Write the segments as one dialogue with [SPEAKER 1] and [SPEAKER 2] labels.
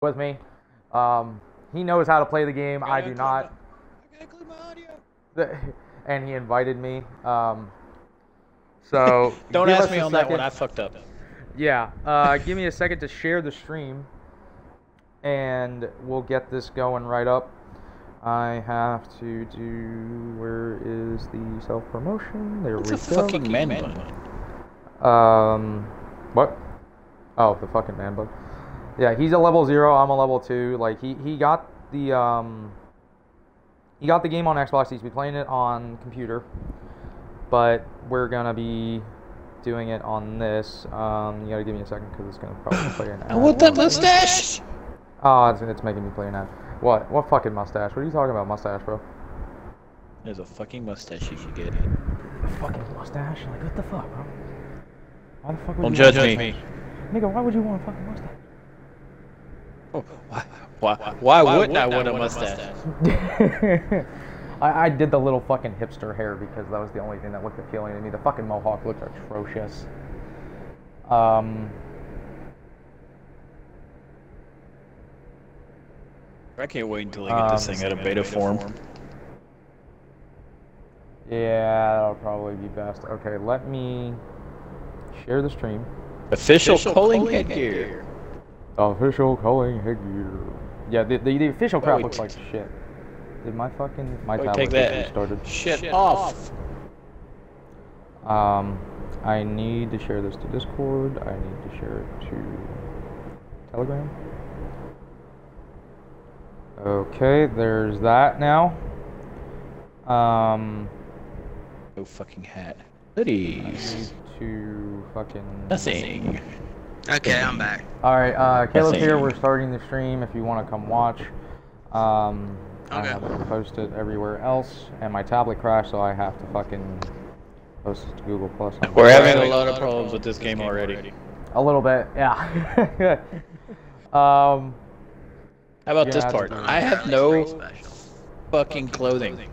[SPEAKER 1] with me. Um, he knows how to play the game. I do not.
[SPEAKER 2] clip my- I gotta clip my audio.
[SPEAKER 1] and he invited me. Um, so
[SPEAKER 2] Don't ask me
[SPEAKER 1] a
[SPEAKER 2] on that one. I fucked up.
[SPEAKER 1] Yeah, uh, give me a second to share the stream, and we'll get this going right up. I have to do. Where is the self promotion? There
[SPEAKER 2] What's
[SPEAKER 1] we
[SPEAKER 2] a
[SPEAKER 1] go.
[SPEAKER 2] fucking man bun?
[SPEAKER 1] Um, what? Oh, the fucking man bug. Yeah, he's a level zero. I'm a level two. Like he he got the um. He got the game on Xbox. He's been playing it on computer, but we're gonna be doing it on this. Um, you gotta give me a second because it's gonna probably play an ad.
[SPEAKER 2] I want that mustache.
[SPEAKER 1] Oh, it's, it's making me play an ad. What? What fucking mustache? What are you talking about, mustache, bro?
[SPEAKER 2] There's a fucking mustache you should get.
[SPEAKER 1] A fucking mustache? Like what the fuck, bro? Why the fuck would
[SPEAKER 2] Don't
[SPEAKER 1] you
[SPEAKER 2] judge
[SPEAKER 1] want
[SPEAKER 2] me.
[SPEAKER 1] Nigga, why would you want a fucking mustache?
[SPEAKER 2] Oh, Why, why, why wouldn't I want a mustache?
[SPEAKER 1] I, I did the little fucking hipster hair because that was the only thing that looked appealing to me. The fucking mohawk looked atrocious. Um,
[SPEAKER 2] I can't wait until I get this
[SPEAKER 1] Um,
[SPEAKER 2] thing out of beta form.
[SPEAKER 1] yeah, that'll probably be best. Okay, let me share the stream.
[SPEAKER 2] Official, Culling headgear.
[SPEAKER 1] Official Culling headgear. Yeah, the, the, the official crap
[SPEAKER 2] wait.
[SPEAKER 1] looks like shit. Did my fucking my
[SPEAKER 2] Wait,
[SPEAKER 1] tablet
[SPEAKER 2] take
[SPEAKER 1] get
[SPEAKER 2] that.
[SPEAKER 1] restarted?
[SPEAKER 2] Shit off.
[SPEAKER 1] Um, I need to share this to Discord. I need to share it to Telegram. Okay, there's that now. Um,
[SPEAKER 2] No fucking hat.
[SPEAKER 1] I
[SPEAKER 2] Hoodies.
[SPEAKER 1] need to fucking.
[SPEAKER 2] Nothing.
[SPEAKER 3] Okay, I'm back.
[SPEAKER 1] All right, uh, Caleb's here. We're starting the stream. If you want to come watch, um, I
[SPEAKER 3] Okay.
[SPEAKER 1] have it posted everywhere else, and my tablet crashed, so I have to fucking post it to Google Plus.
[SPEAKER 2] We're
[SPEAKER 1] my-
[SPEAKER 2] having a lot of problems with this game already.
[SPEAKER 1] A little bit, yeah. um,
[SPEAKER 2] How about
[SPEAKER 1] Yeah,
[SPEAKER 2] this part?
[SPEAKER 1] don't.
[SPEAKER 2] I have no
[SPEAKER 3] pretty special.
[SPEAKER 2] fucking clothing.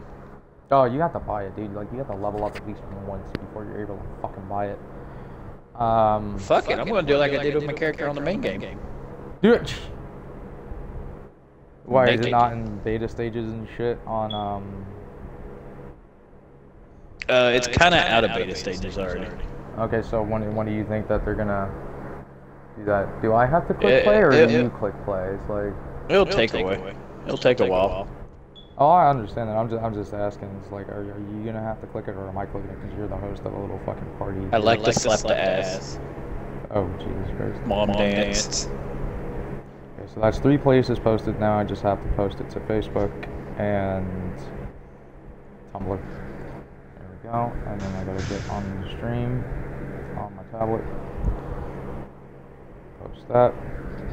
[SPEAKER 1] oh, you have to buy it, dude. Like, you have to level up at least once before you're able to fucking buy it. Um,
[SPEAKER 2] Fuck it, I'm gonna do like I did with my character on the main game.
[SPEAKER 1] do it. Why is it not in beta stages and shit on um?
[SPEAKER 2] Uh, it's kind of out of beta stages already.
[SPEAKER 1] Okay, so when when do you think that they're gonna do that? Do I have to click
[SPEAKER 2] It-
[SPEAKER 1] play or
[SPEAKER 2] it-
[SPEAKER 1] do you click play? It's like,
[SPEAKER 2] It'll take a while. It'll take a while.
[SPEAKER 1] Oh, I understand that. I'm just I'm just asking. It's like, are, are you gonna have to click it or am I clicking it because you're the host of a little fucking party?
[SPEAKER 2] I like to slap the ass.
[SPEAKER 1] Oh Jesus Christ.
[SPEAKER 2] Mom dance.
[SPEAKER 1] Okay, so that's three places posted now. I just have to post it to Facebook and Tumblr. There we go. And then I gotta get on the stream on my tablet. Post that.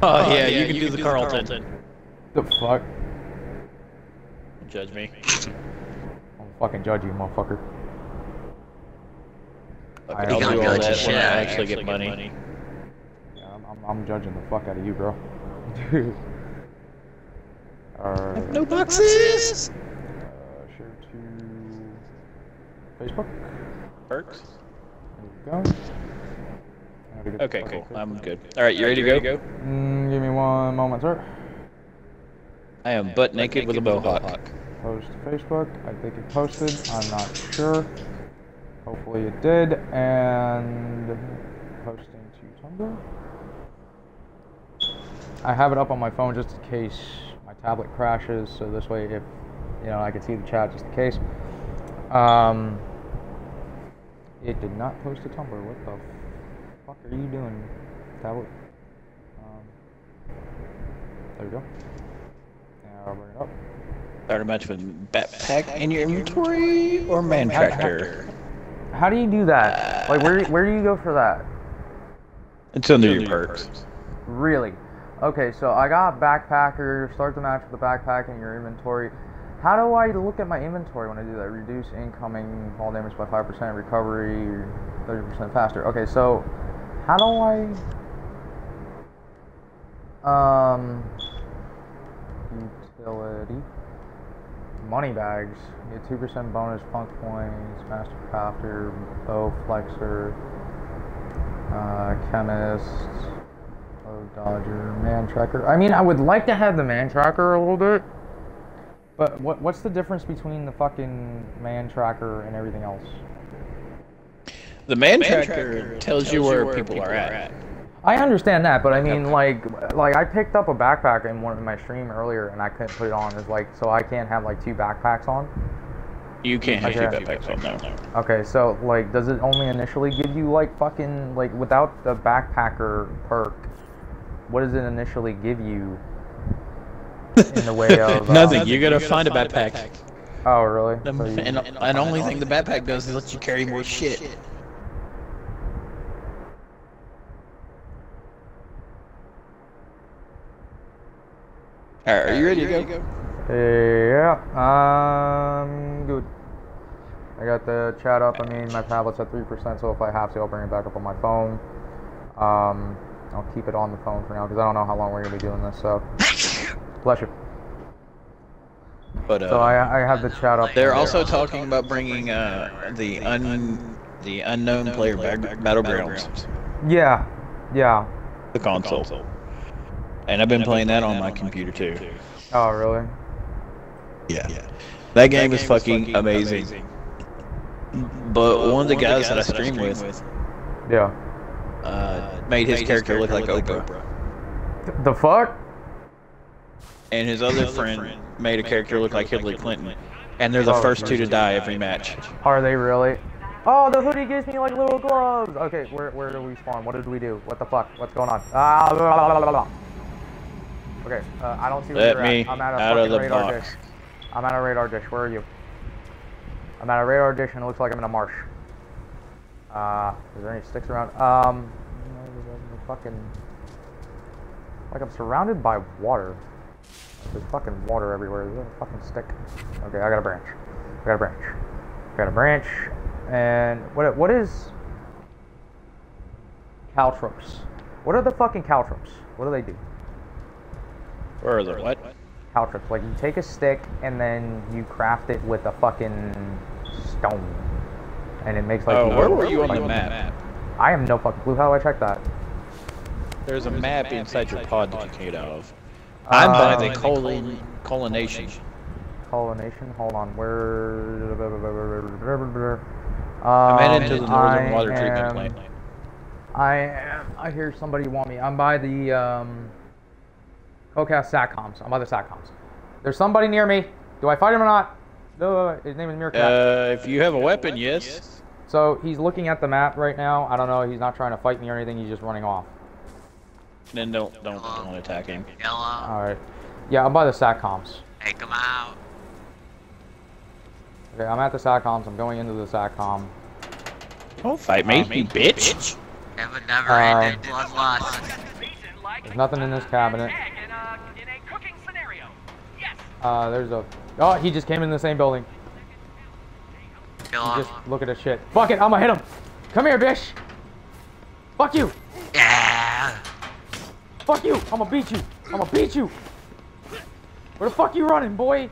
[SPEAKER 2] Oh, oh yeah, you can do the Carlton.
[SPEAKER 1] The fuck?
[SPEAKER 2] Judge me.
[SPEAKER 1] I'm fucking judge you, motherfucker.
[SPEAKER 2] Fuck
[SPEAKER 1] I
[SPEAKER 2] it, I'll
[SPEAKER 1] don't
[SPEAKER 2] all
[SPEAKER 3] judge
[SPEAKER 2] that
[SPEAKER 3] shit
[SPEAKER 2] when I
[SPEAKER 3] out of
[SPEAKER 2] actually
[SPEAKER 3] you.
[SPEAKER 2] get money.
[SPEAKER 1] Yeah, I'm, I'm, I'm judging the fuck out of you, bro. Dude. Alright.
[SPEAKER 2] No boxes.
[SPEAKER 1] Uh, share to Facebook.
[SPEAKER 2] Perks.
[SPEAKER 1] There we go. I gotta get the
[SPEAKER 2] Okay, cool. I'm good. All right, you ready to go?
[SPEAKER 1] Mm, give me one moment, sir.
[SPEAKER 2] I am butt naked with a mohawk.
[SPEAKER 1] Post to Facebook. I think it posted. I'm not sure. Hopefully it did. And posting to Tumblr. I have it up on my phone just in case my tablet crashes. So this way, if you know, I can see the chat just in case. Um, it did not post to Tumblr. What the fuck are you doing, tablet? Um, there we go. Now I'll bring it up.
[SPEAKER 2] Start a match with backpack in your inventory or man
[SPEAKER 1] How- how-
[SPEAKER 2] tractor.
[SPEAKER 1] How do you do that? Like, where where do you go for that?
[SPEAKER 2] It's under your perks.
[SPEAKER 1] Really? Okay, so I got backpacker. Start the match with the backpack in your inventory. How do I look at my inventory when I do that? Reduce incoming fall damage by 5%, recovery 30% faster. Okay, so how do I. Um. Utility. Money bags. Get 2% bonus FUNC points, master crafter, bow flexor, uh, chemist, load Dodger man tracker. I mean, I would like to have the man tracker a little bit, but what what's the difference between the fucking man tracker and everything else?
[SPEAKER 2] The man, tracker, tells, you where, people, are at.
[SPEAKER 1] I understand that, but I mean, like, like I picked up a backpack in one of my stream earlier, and I couldn't put it on. It's like, so I can't have like two backpacks on.
[SPEAKER 2] You can't have
[SPEAKER 1] Okay.
[SPEAKER 2] two backpacks on now.
[SPEAKER 1] Okay, so like, does it only initially give you like fucking like without the backpacker perk? What does it initially give you in the way of uh,
[SPEAKER 2] Nothing. You're gonna find a backpack.
[SPEAKER 1] Oh, really?
[SPEAKER 2] The-
[SPEAKER 1] So you-
[SPEAKER 2] and and only thing the backpack does is let you carry more shit. Alright, are you ready to go?
[SPEAKER 1] Yeah, um, good. I got the chat up. I mean, my tablet's at 3%, so if I have to, I'll bring it back up on my phone. Um, I'll keep it on the phone for now because I don't know how long we're going to be doing this, so. Bless you.
[SPEAKER 2] But uh,
[SPEAKER 1] So I, I have the chat up.
[SPEAKER 2] they're also talking about bringing uh, the un the unknown player back, battlegrounds,
[SPEAKER 1] Yeah, yeah.
[SPEAKER 2] the console. And I've been playing that on my computer too.
[SPEAKER 1] Oh, really?
[SPEAKER 2] Yeah. yeah. That game is fucking amazing. But one of the guys that I stream with
[SPEAKER 1] Yeah.
[SPEAKER 2] uh, made his character look like Oprah.
[SPEAKER 1] The fuck?
[SPEAKER 2] And his other friend made a character look like Hillary Clinton. And they're the
[SPEAKER 1] Oh,
[SPEAKER 2] first two to die every match.
[SPEAKER 1] Are they really? Oh, the hoodie gives me like little gloves. Okay, where where do we spawn? What did we do? What the fuck? What's going on? Ah, blah, blah, blah, blah, blah. Okay, uh, I don't see where
[SPEAKER 2] Let
[SPEAKER 1] you're
[SPEAKER 2] me
[SPEAKER 1] at. I'm at a
[SPEAKER 2] out of the
[SPEAKER 1] radar
[SPEAKER 2] box.
[SPEAKER 1] dish. I'm at a radar dish. Where are you? I'm at a radar dish and it looks like I'm in a marsh. Uh, is there any sticks around? Um, fucking, like I'm surrounded by water. There's fucking water everywhere. Is there a fucking stick? Okay, I got a branch. I got a branch. I Got a branch. And what what is caltrops? What are the fucking caltrops? What do they do?
[SPEAKER 2] Or is it what?
[SPEAKER 1] Caltrops. Like you take a stick and then you craft it with a fucking stone. And it makes like
[SPEAKER 2] Oh,
[SPEAKER 1] little-
[SPEAKER 2] where were you on the map?
[SPEAKER 1] I have no fucking clue. How do I check that?
[SPEAKER 2] There's a map inside your pod that you can get out of. I'm by the colon colonation.
[SPEAKER 1] Colonation. Hold on. Where?
[SPEAKER 2] I'm
[SPEAKER 1] Um,
[SPEAKER 2] headed to the Northern
[SPEAKER 1] I
[SPEAKER 2] Water Treatment Plant.
[SPEAKER 1] I am. I hear somebody want me. I'm by the um. Cocast Satcoms. I'm by the Satcoms. There's somebody near me. Do I fight him or not? No. His name is Meerkat.
[SPEAKER 2] Uh, if you have a weapon, yes.
[SPEAKER 1] so he's looking at the map right now. I don't know. He's not trying to fight me or anything. He's just running off.
[SPEAKER 2] Then don't don't don't attack him.
[SPEAKER 3] Yellow.
[SPEAKER 1] All right. Yeah, I'm by the Satcoms.
[SPEAKER 3] Take him out.
[SPEAKER 1] Okay, I'm at the Satcoms. I'm going into the Satcom.
[SPEAKER 2] Don't fight me, you bitch.
[SPEAKER 3] Have a never
[SPEAKER 1] Uh,
[SPEAKER 3] ending bloodlust.
[SPEAKER 1] There's nothing in this cabinet.
[SPEAKER 4] In a, in a cooking scenario. Yes.
[SPEAKER 1] Uh, there's a. Oh, he just came in the same building.
[SPEAKER 3] Kill
[SPEAKER 1] He
[SPEAKER 3] him.
[SPEAKER 1] just look at his shit. Fuck it, I'm gonna hit him. Come here, bitch. Fuck you.
[SPEAKER 3] Yeah.
[SPEAKER 1] Fuck you. I'm gonna beat you. I'm gonna beat you. Where the fuck you running, boy?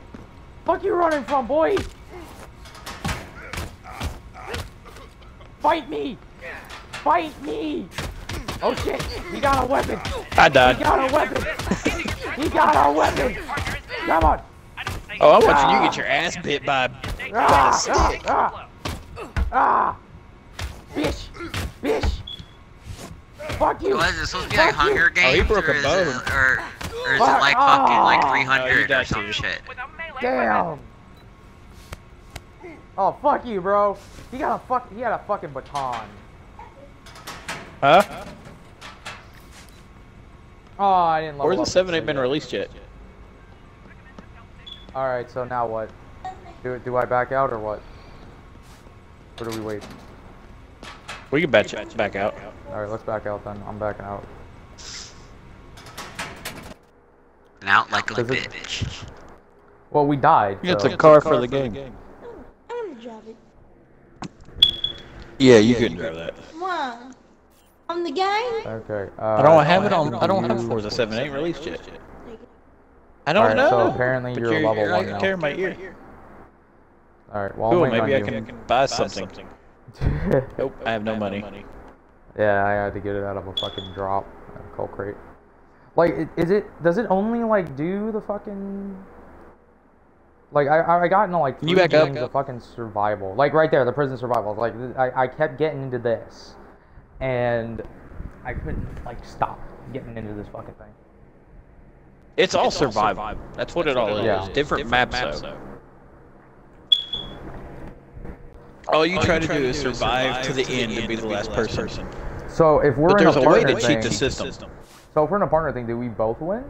[SPEAKER 1] Fuck you running from, boy? Fight me. Fight me. Oh shit. He got a weapon.
[SPEAKER 2] I died.
[SPEAKER 1] He got a weapon. He got a weapon. Come on.
[SPEAKER 2] Oh, I'm watching you get your ass bit by.
[SPEAKER 1] Ah, ah, ah, ah. Bitch. Bitch. Fuck you.
[SPEAKER 3] What is this supposed to be like Hunger Games?
[SPEAKER 2] Oh, he broke
[SPEAKER 3] or
[SPEAKER 2] a bone.
[SPEAKER 3] It, or, or is it like fucking like
[SPEAKER 1] Ah.
[SPEAKER 2] Oh,
[SPEAKER 3] 300
[SPEAKER 2] you
[SPEAKER 3] or some
[SPEAKER 2] you.
[SPEAKER 3] shit?
[SPEAKER 4] With a melee
[SPEAKER 1] Damn. Oh fuck you, bro. He got a fuck. He had a fucking baton.
[SPEAKER 2] Huh?
[SPEAKER 1] Oh, I didn't level
[SPEAKER 2] Where's the
[SPEAKER 1] up.
[SPEAKER 2] seven ain't been released yet?
[SPEAKER 1] All right, so now what? Do do I back out or what? Or do we wait?
[SPEAKER 2] We can batch back out.
[SPEAKER 1] All right, let's back out then. I'm backing out.
[SPEAKER 3] And out like a
[SPEAKER 1] Does it-
[SPEAKER 3] bitch.
[SPEAKER 1] Well, we died.
[SPEAKER 2] It's
[SPEAKER 1] so-
[SPEAKER 2] a car for the game.
[SPEAKER 5] I'm gonna drive it.
[SPEAKER 2] Yeah, you couldn't drive that.
[SPEAKER 5] Why? On the game?
[SPEAKER 1] Okay. Uh,
[SPEAKER 2] I don't have it on. I don't have
[SPEAKER 1] you-
[SPEAKER 2] Forza 7. It ain't released yet. I don't
[SPEAKER 1] Alright,
[SPEAKER 2] know.
[SPEAKER 1] so apparently
[SPEAKER 2] But
[SPEAKER 1] you're level
[SPEAKER 2] you're
[SPEAKER 1] one
[SPEAKER 2] right
[SPEAKER 1] now.
[SPEAKER 2] there in my ear.
[SPEAKER 1] All right. Well,
[SPEAKER 2] Cool.
[SPEAKER 1] I'm waiting
[SPEAKER 2] Maybe I
[SPEAKER 1] on
[SPEAKER 2] can buy something. Nope, I have no money.
[SPEAKER 1] yeah, I had to get it out of a fucking drop, a coal crate. Like, is it? Does it only like do the fucking? Like, I I I got into like
[SPEAKER 2] Can you
[SPEAKER 1] three
[SPEAKER 2] back up?
[SPEAKER 1] games of fucking survival. Like right there, the prison survival. Like I I kept getting into this, and I couldn't like stop getting into this fucking thing.
[SPEAKER 2] It's all survival. That's what it all is.
[SPEAKER 1] Yeah.
[SPEAKER 2] Different maps though. All you try to do is survive to the end and be the last person.
[SPEAKER 1] So if we're
[SPEAKER 2] But
[SPEAKER 1] in
[SPEAKER 2] there's
[SPEAKER 1] a
[SPEAKER 2] a way
[SPEAKER 1] partner
[SPEAKER 2] to
[SPEAKER 1] thing,
[SPEAKER 2] cheat the system.
[SPEAKER 1] so if we're in a partner thing, do we both win?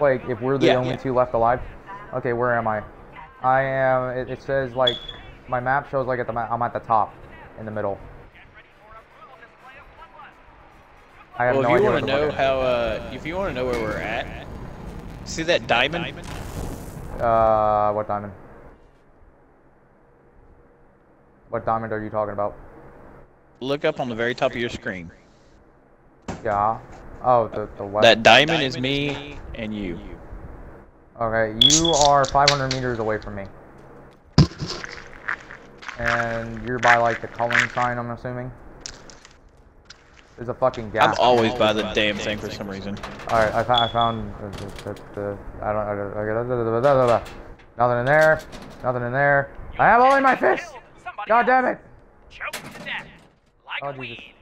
[SPEAKER 1] Like if we're the
[SPEAKER 2] Yeah.
[SPEAKER 1] only
[SPEAKER 2] Yeah.
[SPEAKER 1] two left alive? Okay, where am I? I am. It, it says like my map shows like at the ma- I'm at the top in the middle. I have
[SPEAKER 2] Well,
[SPEAKER 1] no
[SPEAKER 2] if you want to know how, uh, if you want to know where we're at, see that diamond?
[SPEAKER 1] Uh, what diamond? What diamond are you talking about?
[SPEAKER 2] Look up on the very top of your screen.
[SPEAKER 1] Yeah. Oh, the the west.
[SPEAKER 2] That diamond is me and you.
[SPEAKER 1] Okay, you are 500 meters away from me. And you're by like the culling sign, I'm assuming. There's a fucking
[SPEAKER 2] I'm
[SPEAKER 1] gas.
[SPEAKER 2] always by the damn thing for some reason.
[SPEAKER 1] Alright, I, fo- I found uh, the, the, the, I don't, I don't, I don't, nothing in there, nothing in there. I have only my fists!
[SPEAKER 4] Somebody
[SPEAKER 1] God damn it!
[SPEAKER 4] Choked to death. Like
[SPEAKER 1] Oh,
[SPEAKER 4] a
[SPEAKER 1] Jesus.
[SPEAKER 4] weed.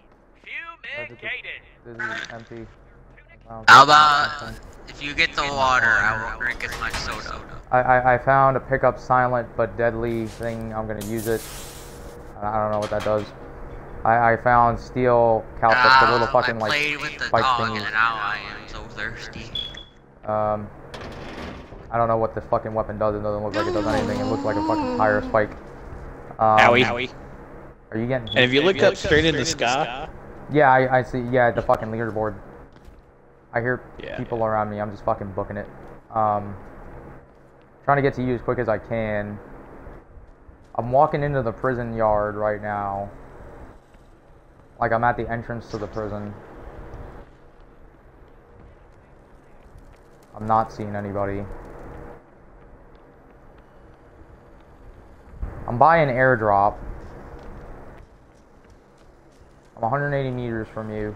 [SPEAKER 4] Fumigated.
[SPEAKER 1] This is empty.
[SPEAKER 3] How about if you get the water, I won't drink as much soda.
[SPEAKER 1] I, I, I found a pick up silent but deadly thing. I'm gonna use it. I I don't know what that does. I, I found steel caltrops, the little
[SPEAKER 3] Ah,
[SPEAKER 1] fucking
[SPEAKER 3] I
[SPEAKER 1] like
[SPEAKER 3] played with the
[SPEAKER 1] spike
[SPEAKER 3] dog
[SPEAKER 1] thingies.
[SPEAKER 3] and now I am so thirsty.
[SPEAKER 1] Um, I don't know what this fucking weapon does. It doesn't look like it does anything. It looks like a fucking tire spike. Um,
[SPEAKER 2] Owie.
[SPEAKER 1] Are you getting?
[SPEAKER 2] And if you look up straight in the sky,
[SPEAKER 1] Yeah, I, I see. Yeah, the fucking leaderboard. I hear
[SPEAKER 2] Yeah.
[SPEAKER 1] people around me. I'm just fucking booking it. Um, trying to get to you as quick as I can. I'm walking into the prison yard right now. Like I'm at the entrance to the prison. I'm not seeing anybody. I'm by an airdrop. I'm 180 meters from you.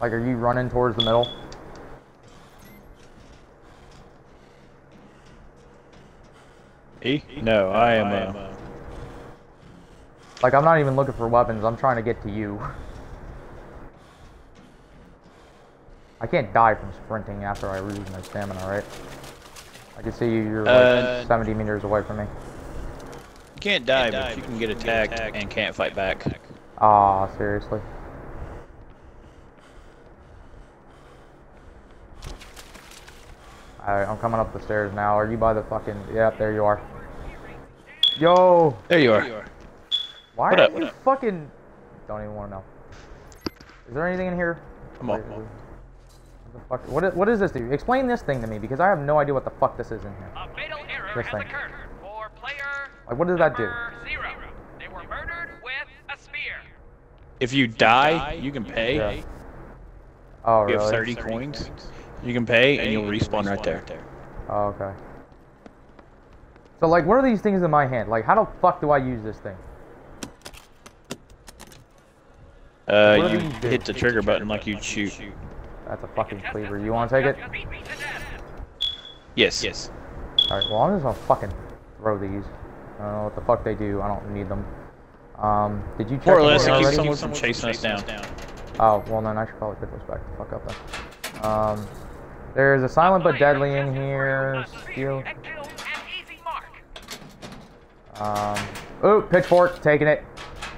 [SPEAKER 1] Like, are you running towards the middle?
[SPEAKER 2] E? No, I am. Uh,
[SPEAKER 1] Like, I'm not even looking for weapons. I'm trying to get to you. I can't die from sprinting after I lose my stamina, right? I can see you. You're like
[SPEAKER 2] Uh,
[SPEAKER 1] 70 meters away from me.
[SPEAKER 2] you can't die, but you can get attacked and can't fight back.
[SPEAKER 1] Ah, seriously. Alright, I'm coming up the stairs now. Are you by the fucking... Yep, there you are. Yo!
[SPEAKER 2] There you are.
[SPEAKER 1] Why
[SPEAKER 2] What
[SPEAKER 1] are
[SPEAKER 2] up,
[SPEAKER 1] you
[SPEAKER 2] what up?
[SPEAKER 1] fucking... Don't even want to know. Is there anything in here?
[SPEAKER 2] Come on.
[SPEAKER 1] Wait, What the fuck? What, i- what does this do? Explain this thing to me, because I have no idea what the fuck this is in here.
[SPEAKER 4] A fatal error
[SPEAKER 1] This
[SPEAKER 4] has
[SPEAKER 1] thing.
[SPEAKER 4] occurred for player
[SPEAKER 1] Like, what does that do?
[SPEAKER 4] zero. They were murdered with a spear.
[SPEAKER 2] If you die, you can pay.
[SPEAKER 1] Yeah. Oh,
[SPEAKER 2] You
[SPEAKER 1] really?
[SPEAKER 2] have 30 coins. You can pay, and you'll respawn right there.
[SPEAKER 1] Oh, okay. So, like, what are these things in my hand? Like, how the fuck do I use this thing?
[SPEAKER 2] Uh,
[SPEAKER 1] What
[SPEAKER 2] you
[SPEAKER 1] these
[SPEAKER 2] hit the trigger button like you'd shoot.
[SPEAKER 1] That's a fucking cleaver. You want to take it?
[SPEAKER 4] Just beat me to death.
[SPEAKER 2] Yes. Yes.
[SPEAKER 1] Alright, well, I'm just gonna fucking throw these. I don't know what the fuck they do. I don't need them. Um, did you check
[SPEAKER 2] More or less, it keeps someone from chasing us down.
[SPEAKER 1] Oh, well then I should probably put those back the fuck up then. Um, there's a silent but deadly in here. Steel.
[SPEAKER 4] And killed an easy mark.
[SPEAKER 1] Um, ooh, pitchfork, taking it.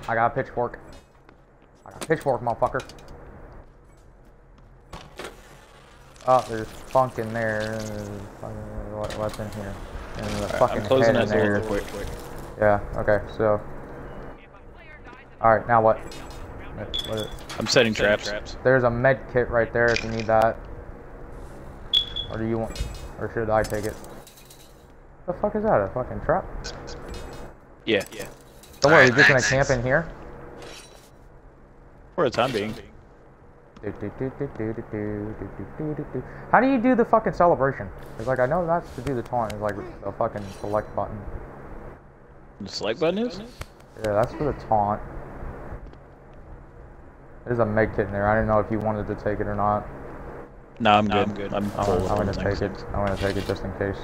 [SPEAKER 1] I got a pitchfork. I got a pitchfork, motherfucker. Oh, there's FUNC in there. What, what's in here? And the fucking
[SPEAKER 2] I'm closing
[SPEAKER 1] head
[SPEAKER 2] that
[SPEAKER 1] in
[SPEAKER 2] door
[SPEAKER 1] there.
[SPEAKER 2] real quick.
[SPEAKER 1] Yeah. Okay. So. All right. Now what? What- what is-
[SPEAKER 2] I'm setting traps.
[SPEAKER 1] There's a med kit right there if you need that. Or do you want? Or should I take it? The fuck is that? A fucking trap?
[SPEAKER 2] Yeah. Yeah.
[SPEAKER 1] So what? Are
[SPEAKER 3] you're
[SPEAKER 1] just gonna camp in here?
[SPEAKER 2] For the time being.
[SPEAKER 1] How do you do the fucking celebration? It's like, I know that's to do the taunt, it's like the fucking select button.
[SPEAKER 2] The select button is?
[SPEAKER 1] Yeah, that's for the taunt. There's a med kit in there, I didn't know if you wanted to take it or not.
[SPEAKER 2] No, I'm no, good. I'm, good. I'm,
[SPEAKER 1] I'm, I'm gonna take it. I'm gonna take it just in case.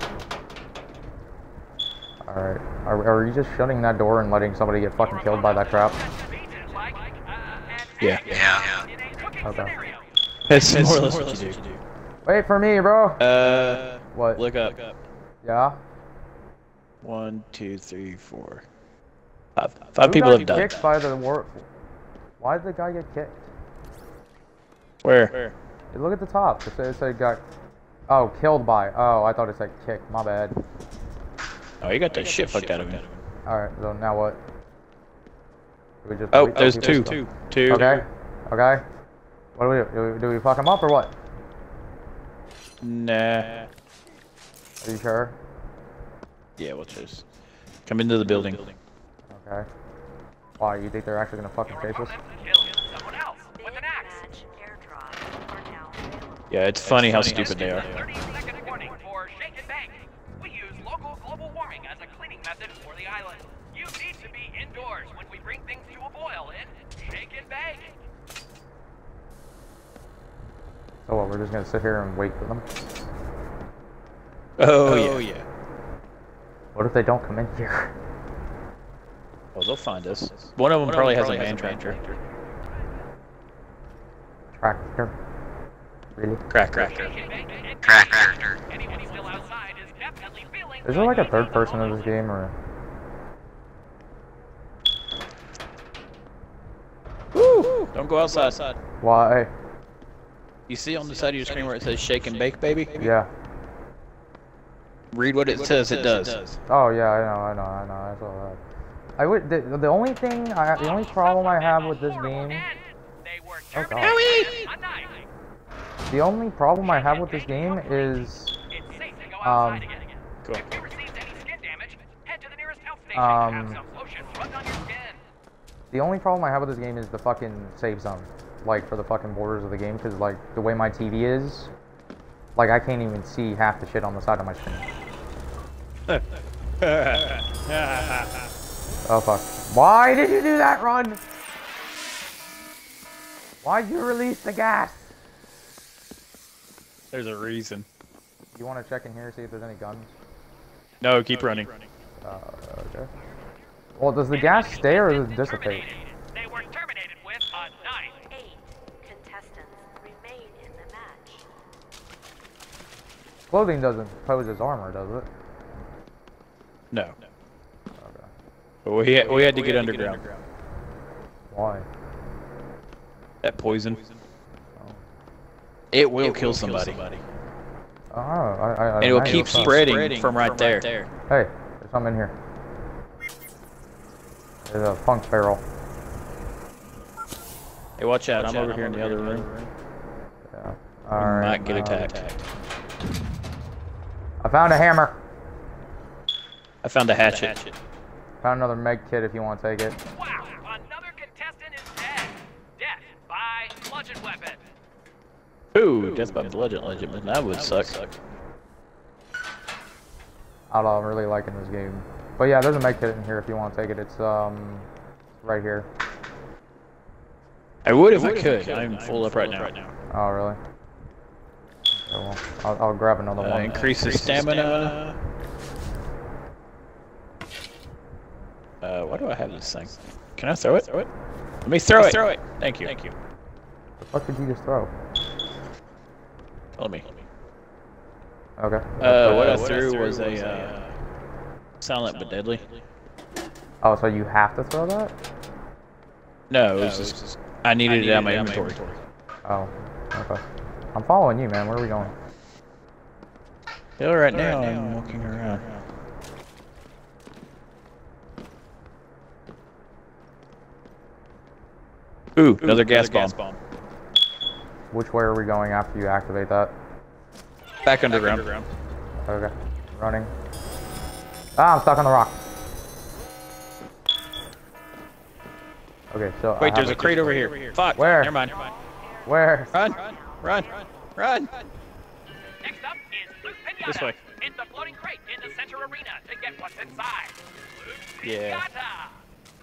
[SPEAKER 1] Alright. Are, are you just shutting that door and letting somebody get fucking killed by that crap?
[SPEAKER 2] Yeah.
[SPEAKER 3] Yeah.
[SPEAKER 1] Okay.
[SPEAKER 2] That's more or less what you do.
[SPEAKER 1] Wait for me, bro!
[SPEAKER 2] Uh,
[SPEAKER 1] What?
[SPEAKER 2] look up.
[SPEAKER 1] Yeah?
[SPEAKER 2] One, two, three, four, five. Five
[SPEAKER 1] Who
[SPEAKER 2] people
[SPEAKER 1] got
[SPEAKER 2] have died.
[SPEAKER 1] kicked by the war. Why did the guy get kicked?
[SPEAKER 2] Where?
[SPEAKER 1] Hey, Look at the top. It said, it said got. Oh, killed by. Oh, I thought it said kicked. My bad.
[SPEAKER 2] Oh, you got the shit fucked out of him.
[SPEAKER 1] Alright, so now what? Do we just
[SPEAKER 2] Oh,
[SPEAKER 1] we-
[SPEAKER 2] there's
[SPEAKER 1] we
[SPEAKER 2] two. Two.
[SPEAKER 1] Okay. Okay. What do we do? Do we, do we fuck him up or what?
[SPEAKER 2] Nah.
[SPEAKER 1] Are you sure?
[SPEAKER 2] Yeah, we'll choose. come into the building.
[SPEAKER 1] Okay. Why? You think they're actually gonna fucking chase us?
[SPEAKER 4] Kill someone else with an axe.
[SPEAKER 6] Badge airdrop are now available.
[SPEAKER 2] Yeah, it's funny how stupid they are.
[SPEAKER 4] Oh,
[SPEAKER 1] so what? We're just gonna sit here and wait for them.
[SPEAKER 2] Oh, oh yeah.
[SPEAKER 1] What if they don't come in here?
[SPEAKER 2] Oh, they'll find us. One of them probably has a man tractor.
[SPEAKER 1] Tractor. Really?
[SPEAKER 2] Crack, crack.
[SPEAKER 4] Shake and bake and
[SPEAKER 3] Tractor.
[SPEAKER 4] Anyone still outside is definitely feeling
[SPEAKER 1] Is there like a third person in this game or?
[SPEAKER 2] Don't go outside.
[SPEAKER 1] Why?
[SPEAKER 2] You see on the side of your screen where it says shake and bake, baby?
[SPEAKER 1] Yeah.
[SPEAKER 2] Read what it says it does.
[SPEAKER 1] Oh yeah, I know, I know, I know. I saw that. I would. The, the only thing, I, the only problem I have with this game, Oh, God.
[SPEAKER 4] terminated with a knife.
[SPEAKER 1] the only problem I have with this game is,
[SPEAKER 4] It's safe to go
[SPEAKER 1] Um,
[SPEAKER 4] outside.
[SPEAKER 2] Cool.
[SPEAKER 4] If you received any skin damage, head to the nearest health station
[SPEAKER 1] Um,
[SPEAKER 4] and have some lotion rubbed on your skin.
[SPEAKER 1] the only problem I have with this game is the fucking save zone, like for the fucking borders of the game, because like the way my TV is, like I can't even see half the shit on the side of my screen. Oh fuck. Why did you do that, run? Why'd you release the gas?
[SPEAKER 2] There's a reason.
[SPEAKER 1] You want to check in here, see if there's any guns?
[SPEAKER 2] No, keep running.
[SPEAKER 1] Uh, okay. Well, does the gas stay or does it dissipate?
[SPEAKER 4] Terminated. They were terminated with a knife.
[SPEAKER 6] Eight contestants remain in the match.
[SPEAKER 1] Clothing doesn't pose as armor, does it?
[SPEAKER 2] No.
[SPEAKER 1] Okay.
[SPEAKER 2] But we had, we had to get underground.
[SPEAKER 1] Why?
[SPEAKER 2] That poison. It will kill somebody.
[SPEAKER 1] Oh, I, I, I
[SPEAKER 2] And it will
[SPEAKER 1] I-
[SPEAKER 2] keep spreading from right there.
[SPEAKER 1] Hey, there's something in here. There's a punk barrel.
[SPEAKER 2] Hey, watch out. I'm over here in the other room.
[SPEAKER 1] Yeah.
[SPEAKER 2] We
[SPEAKER 1] Alright.
[SPEAKER 2] might get
[SPEAKER 1] uh,
[SPEAKER 2] attacked.
[SPEAKER 1] I found a hammer.
[SPEAKER 2] I found a hatchet.
[SPEAKER 1] Found another meg kit if you want to take it.
[SPEAKER 4] Wow, another contestant is dead. Death by bludgeon weapon.
[SPEAKER 2] Ooh, death by bludgeon legend. man, That would suck.
[SPEAKER 1] I don't know, I'm really liking this game. But yeah, there's a med kit in here if you want to take it. It's um right here.
[SPEAKER 2] I would if I could. I'm full up right now right now.
[SPEAKER 1] Oh really? Okay, well, I'll, I'll grab another
[SPEAKER 2] Uh,
[SPEAKER 1] one.
[SPEAKER 2] increase the stamina. Uh, why do I have this thing? Can I throw it? Throw it. Let me throw it. Throw it. Thank you. Thank you.
[SPEAKER 1] The fuck did you just throw?
[SPEAKER 2] Follow me.
[SPEAKER 1] Okay.
[SPEAKER 2] Uh, what I threw was a uh, silent but deadly.
[SPEAKER 1] Oh, so you have to throw that?
[SPEAKER 2] No, it was just I needed it out of my inventory.
[SPEAKER 1] Oh, okay. I'm following you, man. Where are we going?
[SPEAKER 2] Still right now, I'm walking around. Ooh, another gas bomb.
[SPEAKER 1] Which way are we going after you activate that?
[SPEAKER 2] Back underground.
[SPEAKER 1] Okay. Running. Ah, I'm stuck on the rock. Okay, so.
[SPEAKER 2] Wait,
[SPEAKER 1] have
[SPEAKER 2] there's a crate over here. Fuck.
[SPEAKER 1] Where?
[SPEAKER 2] Never mind.
[SPEAKER 1] Where?
[SPEAKER 2] Run, run, run.
[SPEAKER 4] Next up is Loot Pinata.
[SPEAKER 2] This way.
[SPEAKER 4] It's the floating crate in the center arena to get what's inside. Loot
[SPEAKER 2] Yeah.